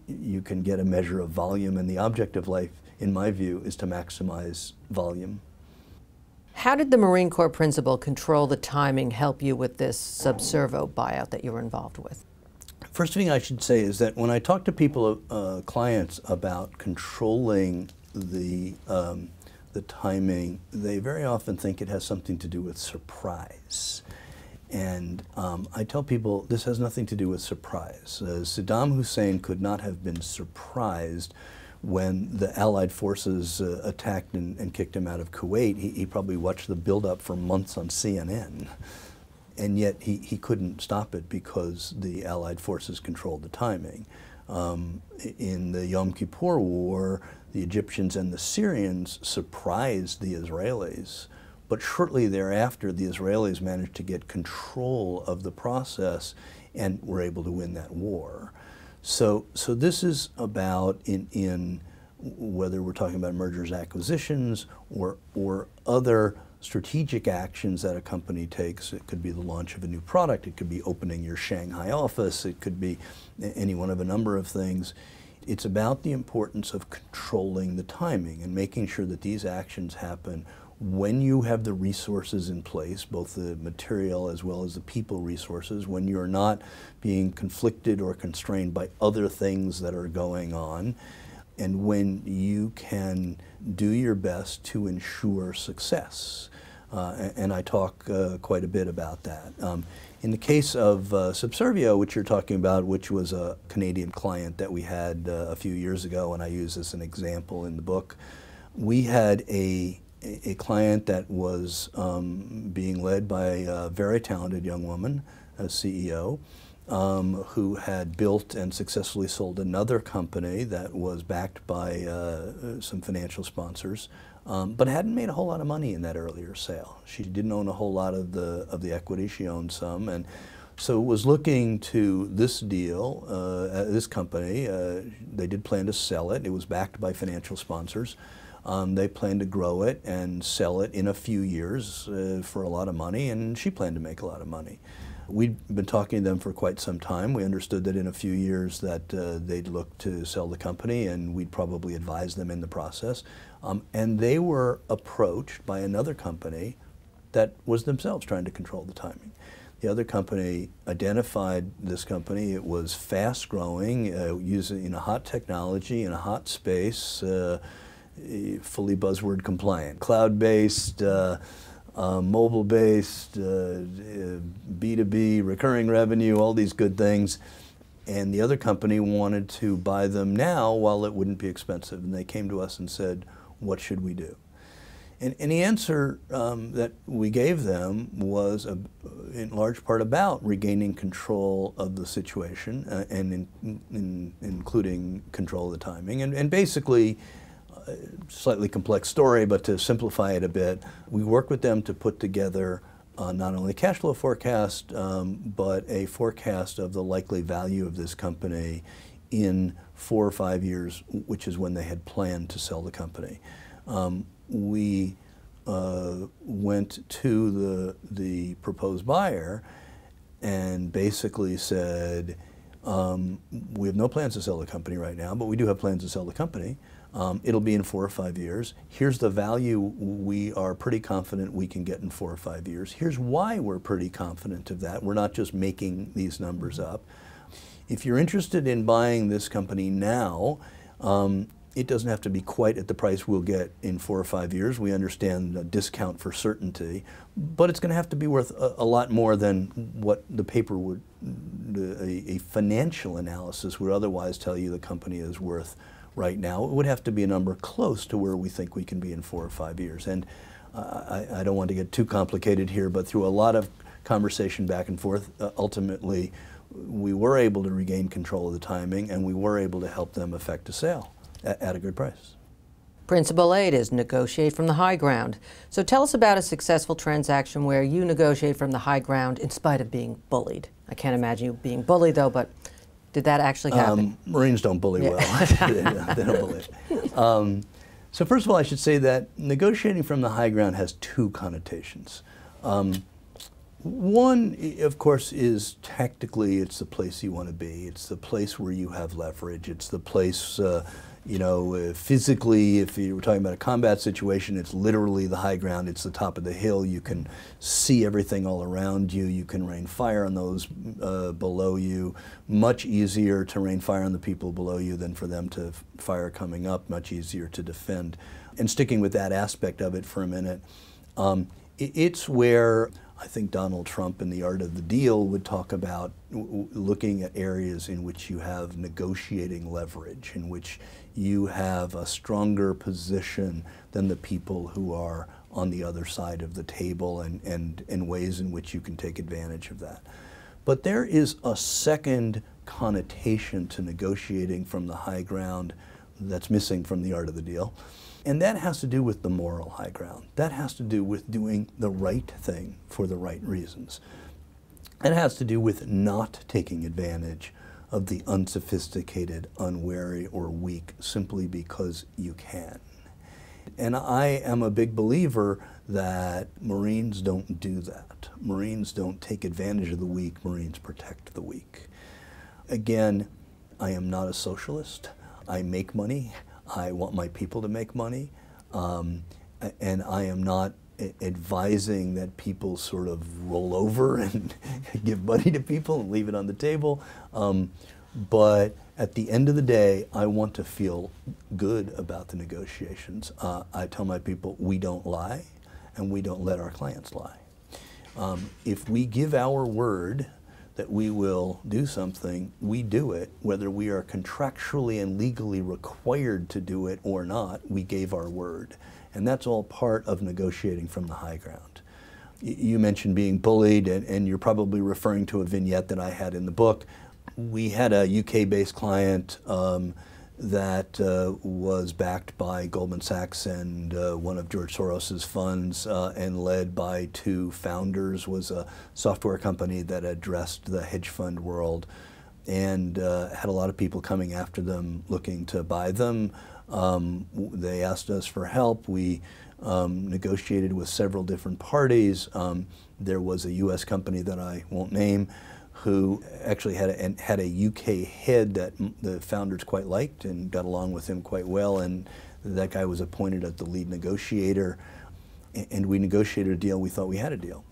you can get a measure of volume. And the object of life, in my view, is to maximize volume. How did the Marine Corps principle control the timing help you with this Subserveo buyout that you were involved with? First thing I should say is that when I talk to people, uh, clients, about controlling the, um, the timing, they very often think it has something to do with surprise. And um, I tell people this has nothing to do with surprise. Uh, Saddam Hussein could not have been surprised when the Allied forces uh, attacked and, and, kicked him out of Kuwait. He, he probably watched the buildup for months on CNN. And yet he, he couldn't stop it because the Allied forces controlled the timing. Um, in the Yom Kippur War, the Egyptians and the Syrians surprised the Israelis. But shortly thereafter, the Israelis managed to get control of the process and were able to win that war. So, so this is about in, in whether we're talking about mergers, acquisitions, or, or other strategic actions that a company takes. It could be the launch of a new product, it could be opening your Shanghai office, it could be any one of a number of things. It's about the importance of controlling the timing and making sure that these actions happen when you have the resources in place, both the material as well as the people resources, when you're not being conflicted or constrained by other things that are going on, and when you can do your best to ensure success. Uh, and I talk uh, quite a bit about that. Um, in the case of uh, Subserveo, which you're talking about, which was a Canadian client that we had uh, a few years ago, and I use as an example in the book, we had a, a client that was um, being led by a very talented young woman, a CEO, um, who had built and successfully sold another company that was backed by uh, some financial sponsors, um, but hadn't made a whole lot of money in that earlier sale. She didn't own a whole lot of the of the equity. She owned some, and So was looking to this deal, uh, this company. Uh, they did plan to sell it. It was backed by financial sponsors. Um, they planned to grow it and sell it in a few years uh, for a lot of money, and she planned to make a lot of money. We'd been talking to them for quite some time. We understood that in a few years that uh, they'd look to sell the company, and we'd probably advise them in the process. Um, and they were approached by another company that was themselves trying to control the timing. The other company identified this company. It was fast growing, uh, using a hot technology in a hot space. Uh, fully buzzword compliant, cloud-based, uh, uh, mobile-based, B2B, uh, recurring revenue, all these good things. And the other company wanted to buy them now while it wouldn't be expensive. And they came to us and said, what should we do? And, and the answer um, that we gave them was a, in large part about regaining control of the situation uh, and in, in, including control of the timing. And, and basically, slightly complex story, but to simplify it a bit, we work with them to put together uh, not only a cash flow forecast, um, but a forecast of the likely value of this company in four or five years, which is when they had planned to sell the company. Um, we uh, went to the, the proposed buyer and basically said, um, we have no plans to sell the company right now, but we do have plans to sell the company. Um, it'll be in four or five years. Here's the value we are pretty confident we can get in four or five years. Here's why we're pretty confident of that. We're not just making these numbers up. If you're interested in buying this company now, um, it doesn't have to be quite at the price we'll get in four or five years. We understand the discount for certainty, but it's going to have to be worth a, a lot more than what the paper would, a, a financial analysis would otherwise tell you the company is worth right now. It would have to be a number close to where we think we can be in four or five years. And uh, I, I, don't want to get too complicated here, but through a lot of conversation back and forth, uh, ultimately we were able to regain control of the timing and we were able to help them effect a sale at, at a good price. Principle eight is negotiate from the high ground. So tell us about a successful transaction where you negotiate from the high ground in spite of being bullied. I can't imagine you being bullied though, but did that actually happen? Um, Marines don't bully yeah. well. they, don't bully. Um, so first of all, I should say that negotiating from the high ground has two connotations. Um, one, of course, is tactically it's the place you want to be. It's the place where you have leverage. It's the place uh, you know, uh, physically, if you were talking about a combat situation, it's literally the high ground. It's the top of the hill. You can see everything all around you. You can rain fire on those uh, below you. Much easier to rain fire on the people below you than for them to fire coming up. Much easier to defend. And sticking with that aspect of it for a minute, um, it, it's where I think Donald Trump in The Art of the Deal would talk about looking at areas in which you have negotiating leverage, in which you have a stronger position than the people who are on the other side of the table and, and, and ways in which you can take advantage of that. But there is a second connotation to negotiating from the high ground that's missing from the art of the deal. And that has to do with the moral high ground. That has to do with doing the right thing for the right reasons. It has to do with not taking advantage of the unsophisticated, unwary, or weak simply because you can. And I am a big believer that Marines don't do that. Marines don't take advantage of the weak, Marines protect the weak. Again, I am not a socialist. I make money. I want my people to make money. Um, and I am not advising that people sort of roll over and give money to people and leave it on the table. Um, but at the end of the day, I want to feel good about the negotiations. Uh, I tell my people, we don't lie, and we don't let our clients lie. Um, if we give our word that we will do something, we do it, whether we are contractually and legally required to do it or not, we gave our word. And that's all part of negotiating from the high ground. You mentioned being bullied, and, and you're probably referring to a vignette that I had in the book. We had a UK based client. Um, that uh, was backed by Goldman Sachs and uh, one of George Soros's funds uh, and led by two founders was a software company that addressed the hedge fund world and uh, had a lot of people coming after them looking to buy them. Um, they asked us for help. We um, negotiated with several different parties. Um, there was a U.S. company that I won't name who actually had a, had a UK head that the founders quite liked and got along with him quite well. And that guy was appointed as the lead negotiator. And we negotiated a deal. We thought we had a deal.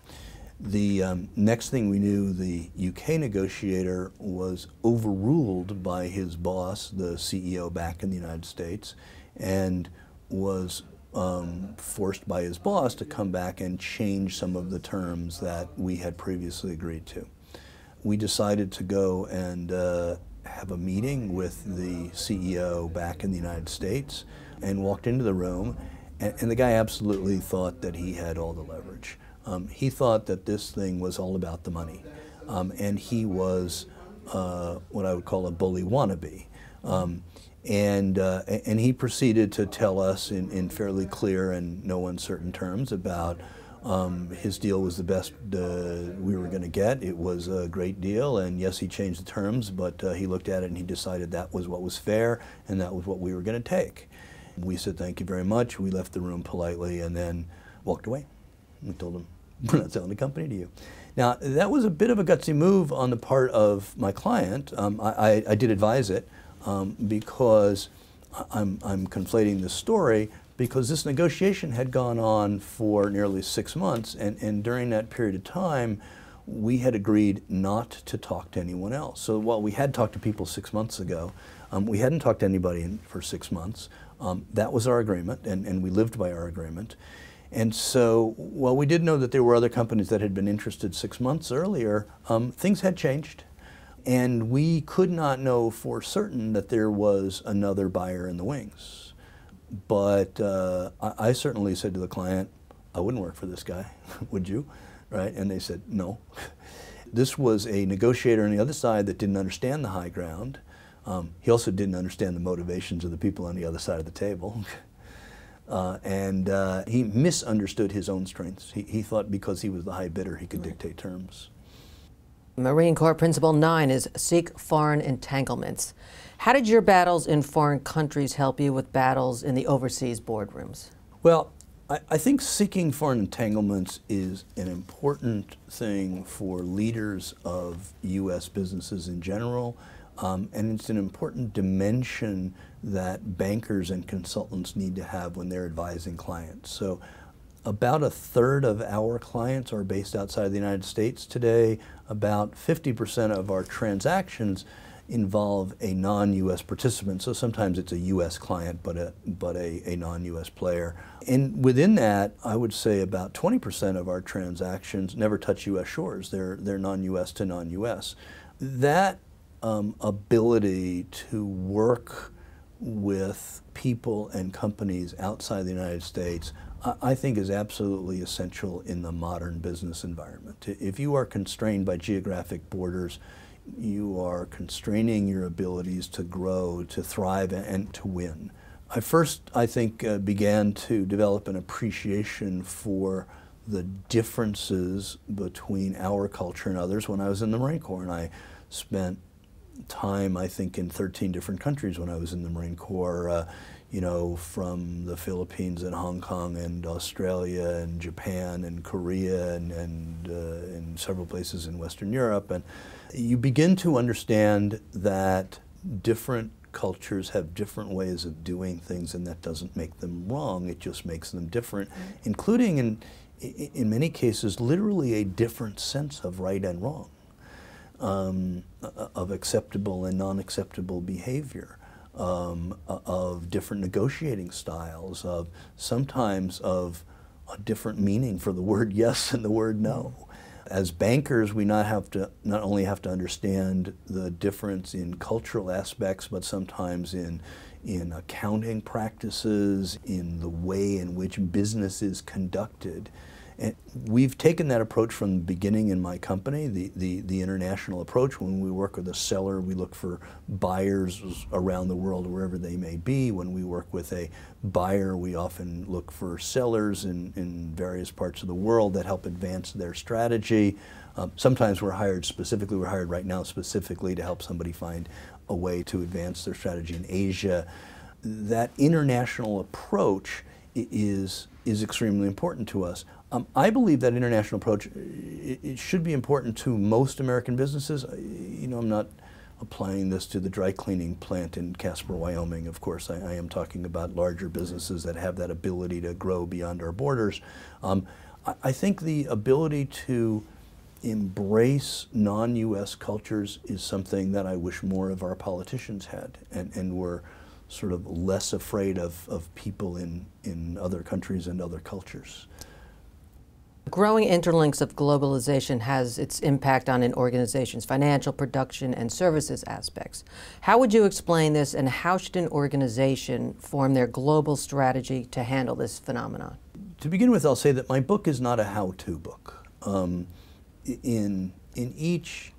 The um, next thing we knew, the UK negotiator was overruled by his boss, the CEO back in the United States, and was um, forced by his boss to come back and change some of the terms that we had previously agreed to we decided to go and uh, have a meeting with the CEO back in the United States and walked into the room. And, and the guy absolutely thought that he had all the leverage. Um, he thought that this thing was all about the money. Um, and he was uh, what I would call a bully wannabe. Um, and, uh, and he proceeded to tell us in, in fairly clear and no uncertain terms about um, his deal was the best uh, we were going to get. It was a great deal, and yes, he changed the terms, but uh, he looked at it and he decided that was what was fair and that was what we were going to take. We said thank you very much. We left the room politely and then walked away. We told him, we're not selling the company to you. Now, that was a bit of a gutsy move on the part of my client. Um, I, I, did advise it um, because I'm, I'm conflating the story because this negotiation had gone on for nearly six months, and, and during that period of time, we had agreed not to talk to anyone else. So while we had talked to people six months ago, um, we hadn't talked to anybody in, for six months. Um, that was our agreement, and, and we lived by our agreement. And so, while we did know that there were other companies that had been interested six months earlier, um, things had changed. And we could not know for certain that there was another buyer in the wings. But uh, I, I, certainly said to the client, I wouldn't work for this guy, would you? Right? And they said, no. this was a negotiator on the other side that didn't understand the high ground. Um, he also didn't understand the motivations of the people on the other side of the table. Uh, and uh, he misunderstood his own strengths. He, he, thought because he was the high bidder, he could right. dictate terms. Marine Corps Principle 9 is seek foreign entanglements. How did your battles in foreign countries help you with battles in the overseas boardrooms? Well, I, I think seeking foreign entanglements is an important thing for leaders of U.S. businesses in general, um, and it's an important dimension that bankers and consultants need to have when they're advising clients. So about a third of our clients are based outside of the United States today. About 50% of our transactions involve a non-U.S. participant. So sometimes it's a U.S. client, but a but a, a non-U.S. player. And within that, I would say about 20% of our transactions never touch U.S. shores. They're they're non-U.S. to non-U.S. That um, ability to work with people and companies outside the United States, I think is absolutely essential in the modern business environment. If you are constrained by geographic borders, you are constraining your abilities to grow, to thrive, and to win. I first, I think, uh, began to develop an appreciation for the differences between our culture and others when I was in the Marine Corps. And I spent time, I think, in 13 different countries when I was in the Marine Corps. Uh, you know, from the Philippines and Hong Kong and Australia and Japan and Korea and, and uh, in several places in Western Europe. And you begin to understand that different cultures have different ways of doing things and that doesn't make them wrong, it just makes them different, mm-hmm. including in, in many cases literally a different sense of right and wrong, um, of acceptable and non-acceptable behavior um, of different negotiating styles, of sometimes of a different meaning for the word yes and the word no. As bankers, we not have to not only have to understand the difference in cultural aspects, but sometimes in in accounting practices, in the way in which business is conducted. And we've taken that approach from the beginning in my company, the, the, the international approach. When we work with a seller, we look for buyers around the world, wherever they may be. When we work with a buyer, we often look for sellers in, in various parts of the world that help advance their strategy. Um, sometimes we're hired specifically, we're hired right now specifically to help somebody find a way to advance their strategy in Asia. That international approach is, is extremely important to us. Um, I believe that international approach it, it, should be important to most American businesses. You know, I'm not applying this to the dry cleaning plant in Casper, Wyoming. Of course, I, I am talking about larger businesses that have that ability to grow beyond our borders. Um, I, I think the ability to embrace non-U.S. cultures is something that I wish more of our politicians had, and, and were sort of less afraid of, of people in, in other countries and other cultures. Growing interlinks of globalization has its impact on an organization's financial, production, and services aspects. How would you explain this, and how should an organization form their global strategy to handle this phenomenon? To begin with, I'll say that my book is not a how-to book. Um, in, in each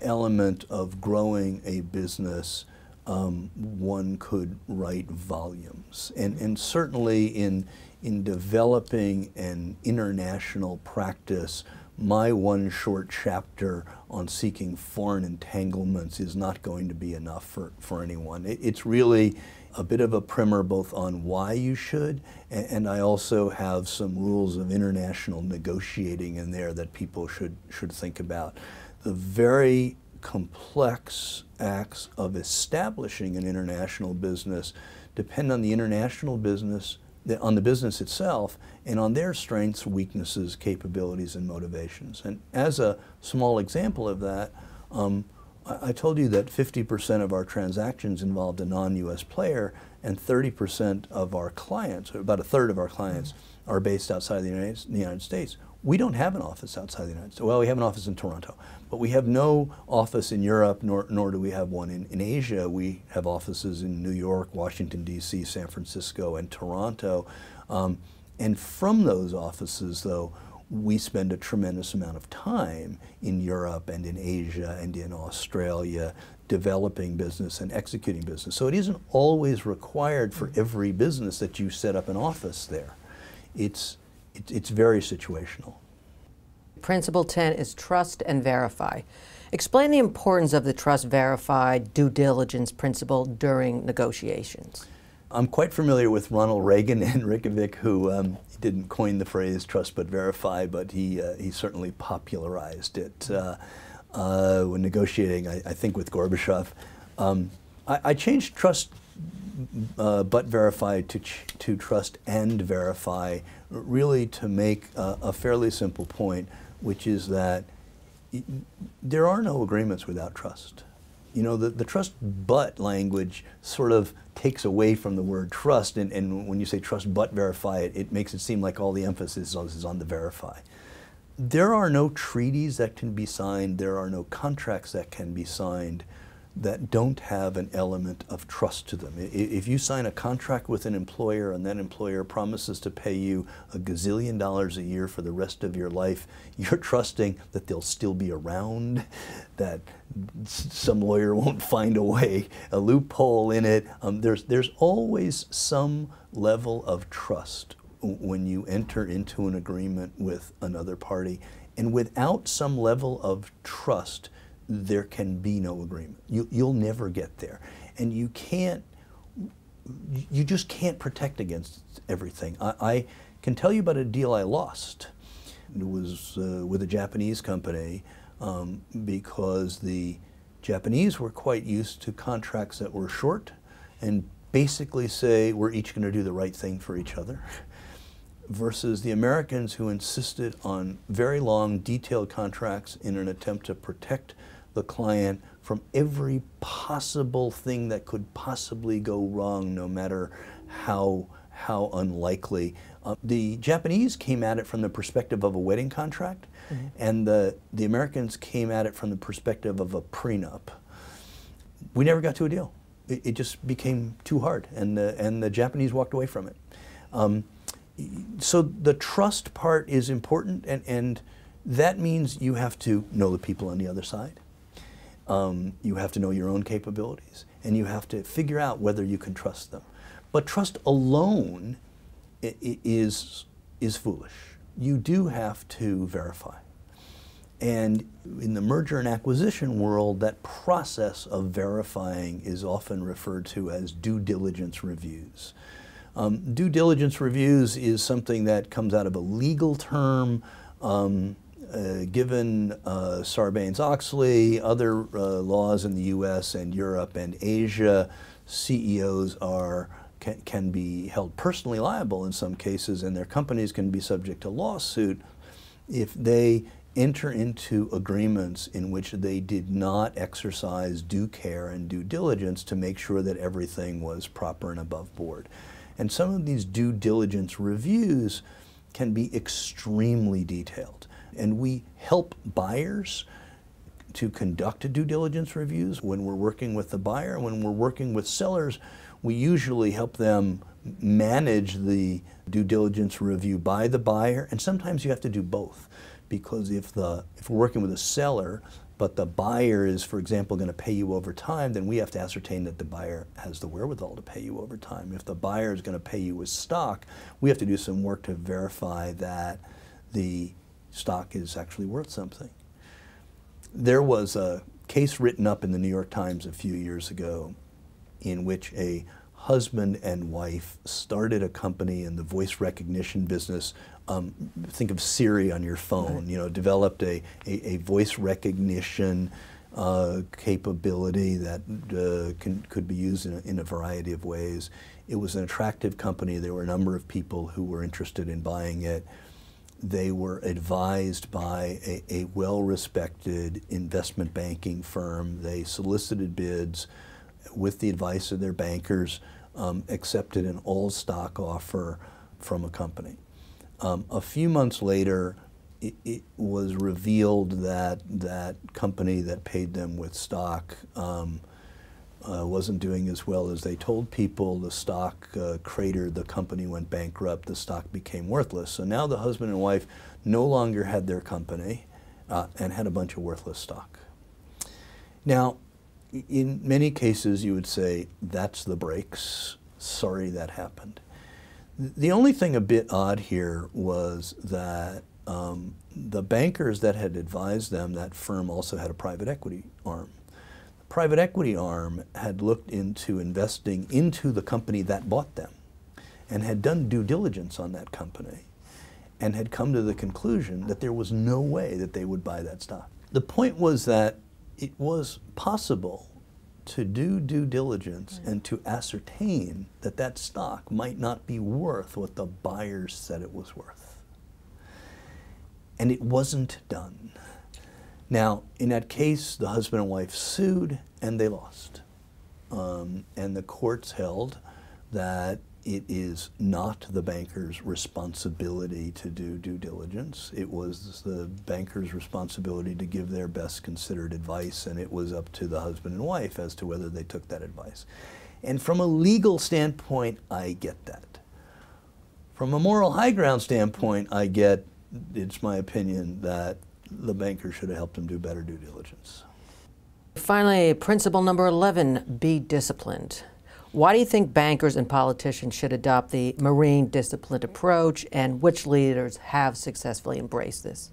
element of growing a business, um, one could write volumes. And, and certainly in, in developing an international practice, my one short chapter on seeking foreign entanglements is not going to be enough for, for anyone. It, it's really a bit of a primer both on why you should, and, and, I also have some rules of international negotiating in there that people should, should think about. The very complex acts of establishing an international business depend on the international business on the business itself and on their strengths, weaknesses, capabilities, and motivations. And as a small example of that, um, I, I, told you that 50% of our transactions involved a non-U.S. player, and 30% of our clients, or about a third of our clients, are based outside the United, the United States. We don't have an office outside the United States. Well, we have an office in Toronto, but we have no office in Europe, nor, nor do we have one in, in Asia. We have offices in New York, Washington, D.C., San Francisco, and Toronto. Um, and from those offices, though, we spend a tremendous amount of time in Europe and in Asia and in Australia developing business and executing business. So it isn't always required for every business that you set up an office there. It's it, it's very situational. Principle 10 is trust and verify. Explain the importance of the trust verify due diligence principle during negotiations. I'm quite familiar with Ronald Reagan and Reykjavik, who um, didn't coin the phrase trust but verify, but he, uh, he certainly popularized it uh, uh, when negotiating, I, I, think, with Gorbachev. Um, I, I, changed trust uh, but verify to, to trust and verify really to make a, a fairly simple point, which is that there are no agreements without trust. You know, the, the trust but language sort of takes away from the word trust, and, and when you say trust but verify it, it makes it seem like all the emphasis is on the verify. There are no treaties that can be signed, there are no contracts that can be signed that don't have an element of trust to them. If you sign a contract with an employer and that employer promises to pay you a gazillion dollars a year for the rest of your life, you're trusting that they'll still be around, that some lawyer won't find a way, a loophole in it. Um, there's, there's always some level of trust when you enter into an agreement with another party. And without some level of trust, there can be no agreement. You, you'll never get there. And you can't, you just can't protect against everything. I, I can tell you about a deal I lost. It was uh, with a Japanese company um, because the Japanese were quite used to contracts that were short and basically say we're each going to do the right thing for each other versus the Americans who insisted on very long, detailed contracts in an attempt to protect the client from every possible thing that could possibly go wrong, no matter how, how unlikely. Uh, the Japanese came at it from the perspective of a wedding contract, mm -hmm. and the, the Americans came at it from the perspective of a prenup. We never got to a deal. It, it just became too hard, and the, and the Japanese walked away from it. Um, so the trust part is important, and, and that means you have to know the people on the other side. Um, you have to know your own capabilities, and you have to figure out whether you can trust them. But trust alone is, is foolish. You do have to verify. And in the merger and acquisition world, that process of verifying is often referred to as due diligence reviews. Um, due diligence reviews is something that comes out of a legal term. Um, uh, given uh, Sarbanes-Oxley, other uh, laws in the U.S. and Europe and Asia, CEOs are can, can be held personally liable in some cases, and their companies can be subject to lawsuit if they enter into agreements in which they did not exercise due care and due diligence to make sure that everything was proper and above board. And some of these due diligence reviews can be extremely detailed. And we help buyers to conduct due diligence reviews when we're working with the buyer. When we're working with sellers, we usually help them manage the due diligence review by the buyer. And sometimes you have to do both because if, the, if we're working with a seller, but the buyer is, for example, going to pay you over time, then we have to ascertain that the buyer has the wherewithal to pay you over time. If the buyer is going to pay you with stock, we have to do some work to verify that the stock is actually worth something. There was a case written up in the New York Times a few years ago in which a husband and wife started a company in the voice recognition business. Um, think of Siri on your phone. Right. You know, developed a, a, a voice recognition uh, capability that uh, can, could be used in a, in a variety of ways. It was an attractive company. There were a number of people who were interested in buying it they were advised by a, a well respected investment banking firm. They solicited bids with the advice of their bankers, um, accepted an all stock offer from a company. Um, a few months later, it, it, was revealed that that company that paid them with stock um, uh, wasn't doing as well as they told people. The stock uh, cratered, the company went bankrupt, the stock became worthless. So now the husband and wife no longer had their company uh, and had a bunch of worthless stock. Now, in many cases, you would say, that's the breaks. Sorry that happened. The only thing a bit odd here was that um, the bankers that had advised them, that firm also had a private equity arm private equity arm had looked into investing into the company that bought them and had done due diligence on that company and had come to the conclusion that there was no way that they would buy that stock. The point was that it was possible to do due diligence and to ascertain that that stock might not be worth what the buyers said it was worth. And it wasn't done. Now, in that case, the husband and wife sued and they lost. Um, and the courts held that it is not the banker's responsibility to do due diligence. It was the banker's responsibility to give their best considered advice, and it was up to the husband and wife as to whether they took that advice. And from a legal standpoint, I get that. From a moral high ground standpoint, I get, it's my opinion, that the banker should have helped him do better due diligence. Finally, principle number 11 be disciplined. Why do you think bankers and politicians should adopt the marine disciplined approach, and which leaders have successfully embraced this?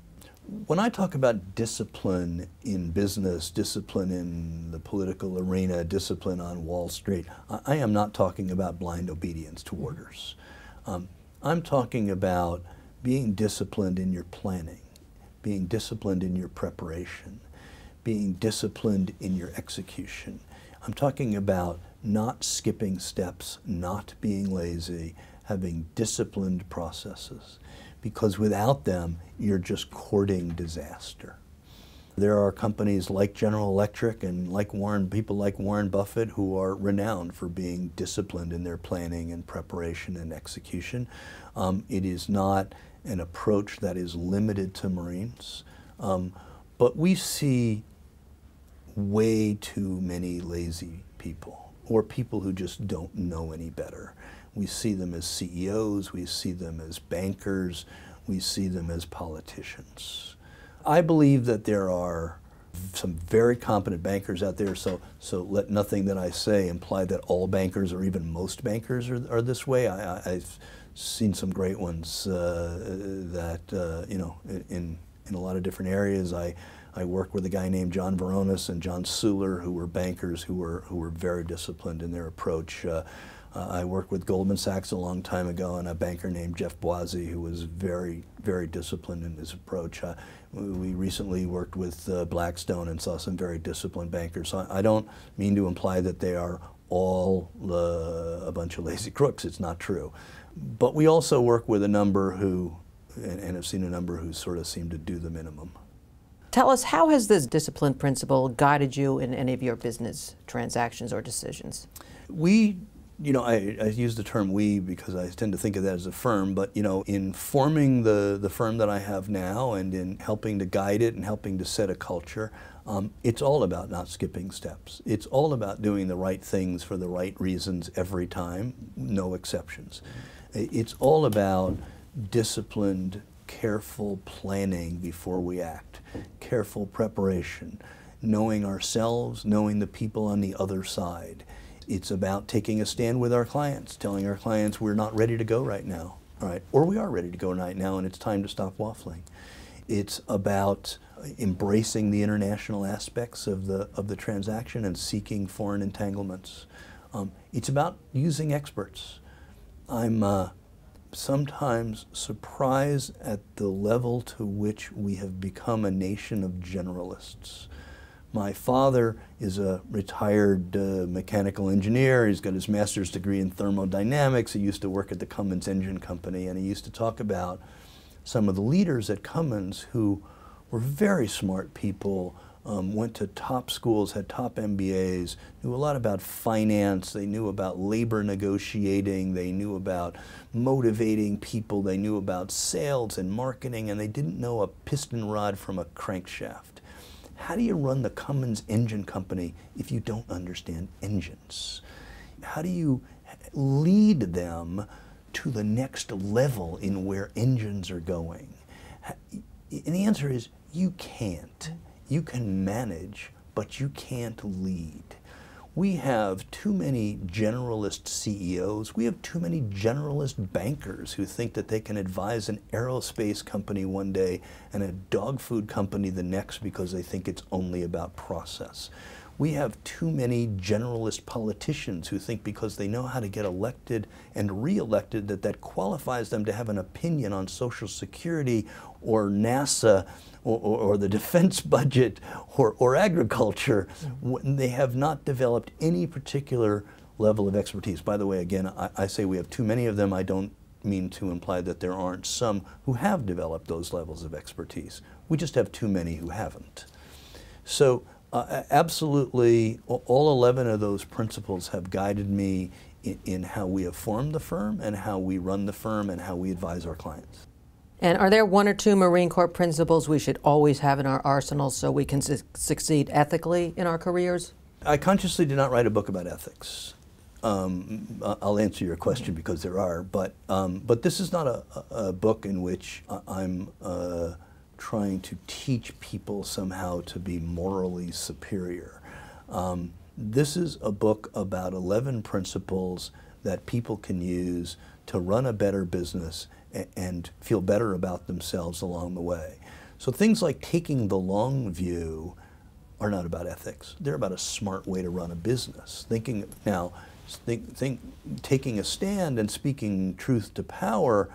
When I talk about discipline in business, discipline in the political arena, discipline on Wall Street, I, am not talking about blind obedience to orders. Um, I'm talking about being disciplined in your planning being disciplined in your preparation, being disciplined in your execution. I'm talking about not skipping steps, not being lazy, having disciplined processes, because without them, you're just courting disaster. There are companies like General Electric and like Warren, people like Warren Buffett who are renowned for being disciplined in their planning and preparation and execution. Um, it is not an approach that is limited to Marines. Um, but we see way too many lazy people or people who just don't know any better. We see them as CEOs, we see them as bankers, we see them as politicians. I believe that there are some very competent bankers out there, so, so let nothing that I say imply that all bankers or even most bankers are, are this way. I, have seen some great ones uh, that, uh, you know, in, in a lot of different areas. I, I worked with a guy named John Veronis and John Suhler, who were bankers who were, who were very disciplined in their approach. Uh, uh, I worked with Goldman Sachs a long time ago and a banker named Jeff Boisi who was very, very disciplined in his approach. Uh, we recently worked with uh, Blackstone and saw some very disciplined bankers. So I, I don't mean to imply that they are all a bunch of lazy crooks. It's not true. But we also work with a number who, and, and have seen a number who sort of seem to do the minimum. Tell us, how has this discipline principle guided you in any of your business transactions or decisions? We you know, I, I, use the term we because I tend to think of that as a firm, but you know, in forming the, the firm that I have now and in helping to guide it and helping to set a culture, um, it's all about not skipping steps. It's all about doing the right things for the right reasons every time, no exceptions. It's all about disciplined, careful planning before we act, careful preparation, knowing ourselves, knowing the people on the other side it's about taking a stand with our clients, telling our clients we're not ready to go right now, all right, or we are ready to go right now and it's time to stop waffling. It's about embracing the international aspects of the, of the transaction and seeking foreign entanglements. Um, it's about using experts. I'm uh, sometimes surprised at the level to which we have become a nation of generalists. My father is a retired uh, mechanical engineer. He's got his master's degree in thermodynamics. He used to work at the Cummins Engine Company, and he used to talk about some of the leaders at Cummins who were very smart people, um, went to top schools, had top MBAs, knew a lot about finance, they knew about labor negotiating, they knew about motivating people, they knew about sales and marketing, and they didn't know a piston rod from a crankshaft. How do you run the Cummins Engine Company if you don't understand engines? How do you lead them to the next level in where engines are going? And the answer is you can't. You can manage, but you can't lead. We have too many generalist CEOs. We have too many generalist bankers who think that they can advise an aerospace company one day and a dog food company the next because they think it's only about process. We have too many generalist politicians who think because they know how to get elected and reelected that that qualifies them to have an opinion on Social Security or NASA or, or, or the defense budget or, or agriculture. Mm. They have not developed any particular level of expertise. By the way, again, I, I say we have too many of them. I don't mean to imply that there aren't some who have developed those levels of expertise. We just have too many who haven't. So uh, absolutely, all 11 of those principles have guided me in, in, how we have formed the firm and how we run the firm and how we advise our clients. And are there one or two Marine Corps principles we should always have in our arsenal so we can su succeed ethically in our careers? I consciously did not write a book about ethics. Um, I'll answer your question because there are, but um, but this is not a, a book in which I'm uh, trying to teach people somehow to be morally superior. Um, this is a book about 11 principles that people can use to run a better business and feel better about themselves along the way. So things like taking the long view are not about ethics. They're about a smart way to run a business. Thinking now, think, think, taking a stand and speaking truth to power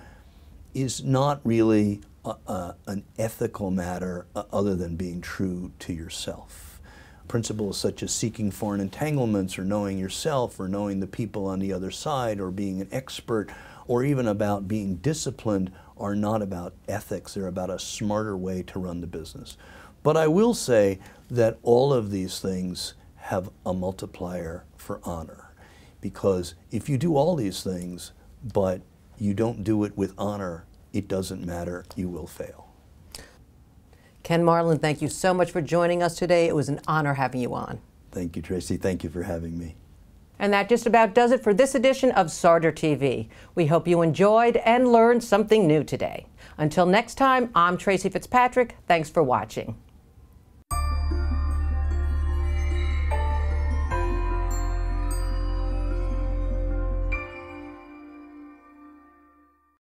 is not really a, a, an ethical matter uh, other than being true to yourself. Principles such as seeking foreign entanglements or knowing yourself or knowing the people on the other side or being an expert or even about being disciplined are not about ethics. They're about a smarter way to run the business. But I will say that all of these things have a multiplier for honor. Because if you do all these things, but you don't do it with honor, it doesn't matter, you will fail. Ken Marlin, thank you so much for joining us today. It was an honor having you on. Thank you, Tracy. Thank you for having me. And that just about does it for this edition of Sarder TV. We hope you enjoyed and learned something new today. Until next time, I'm Tracy Fitzpatrick. Thanks for watching.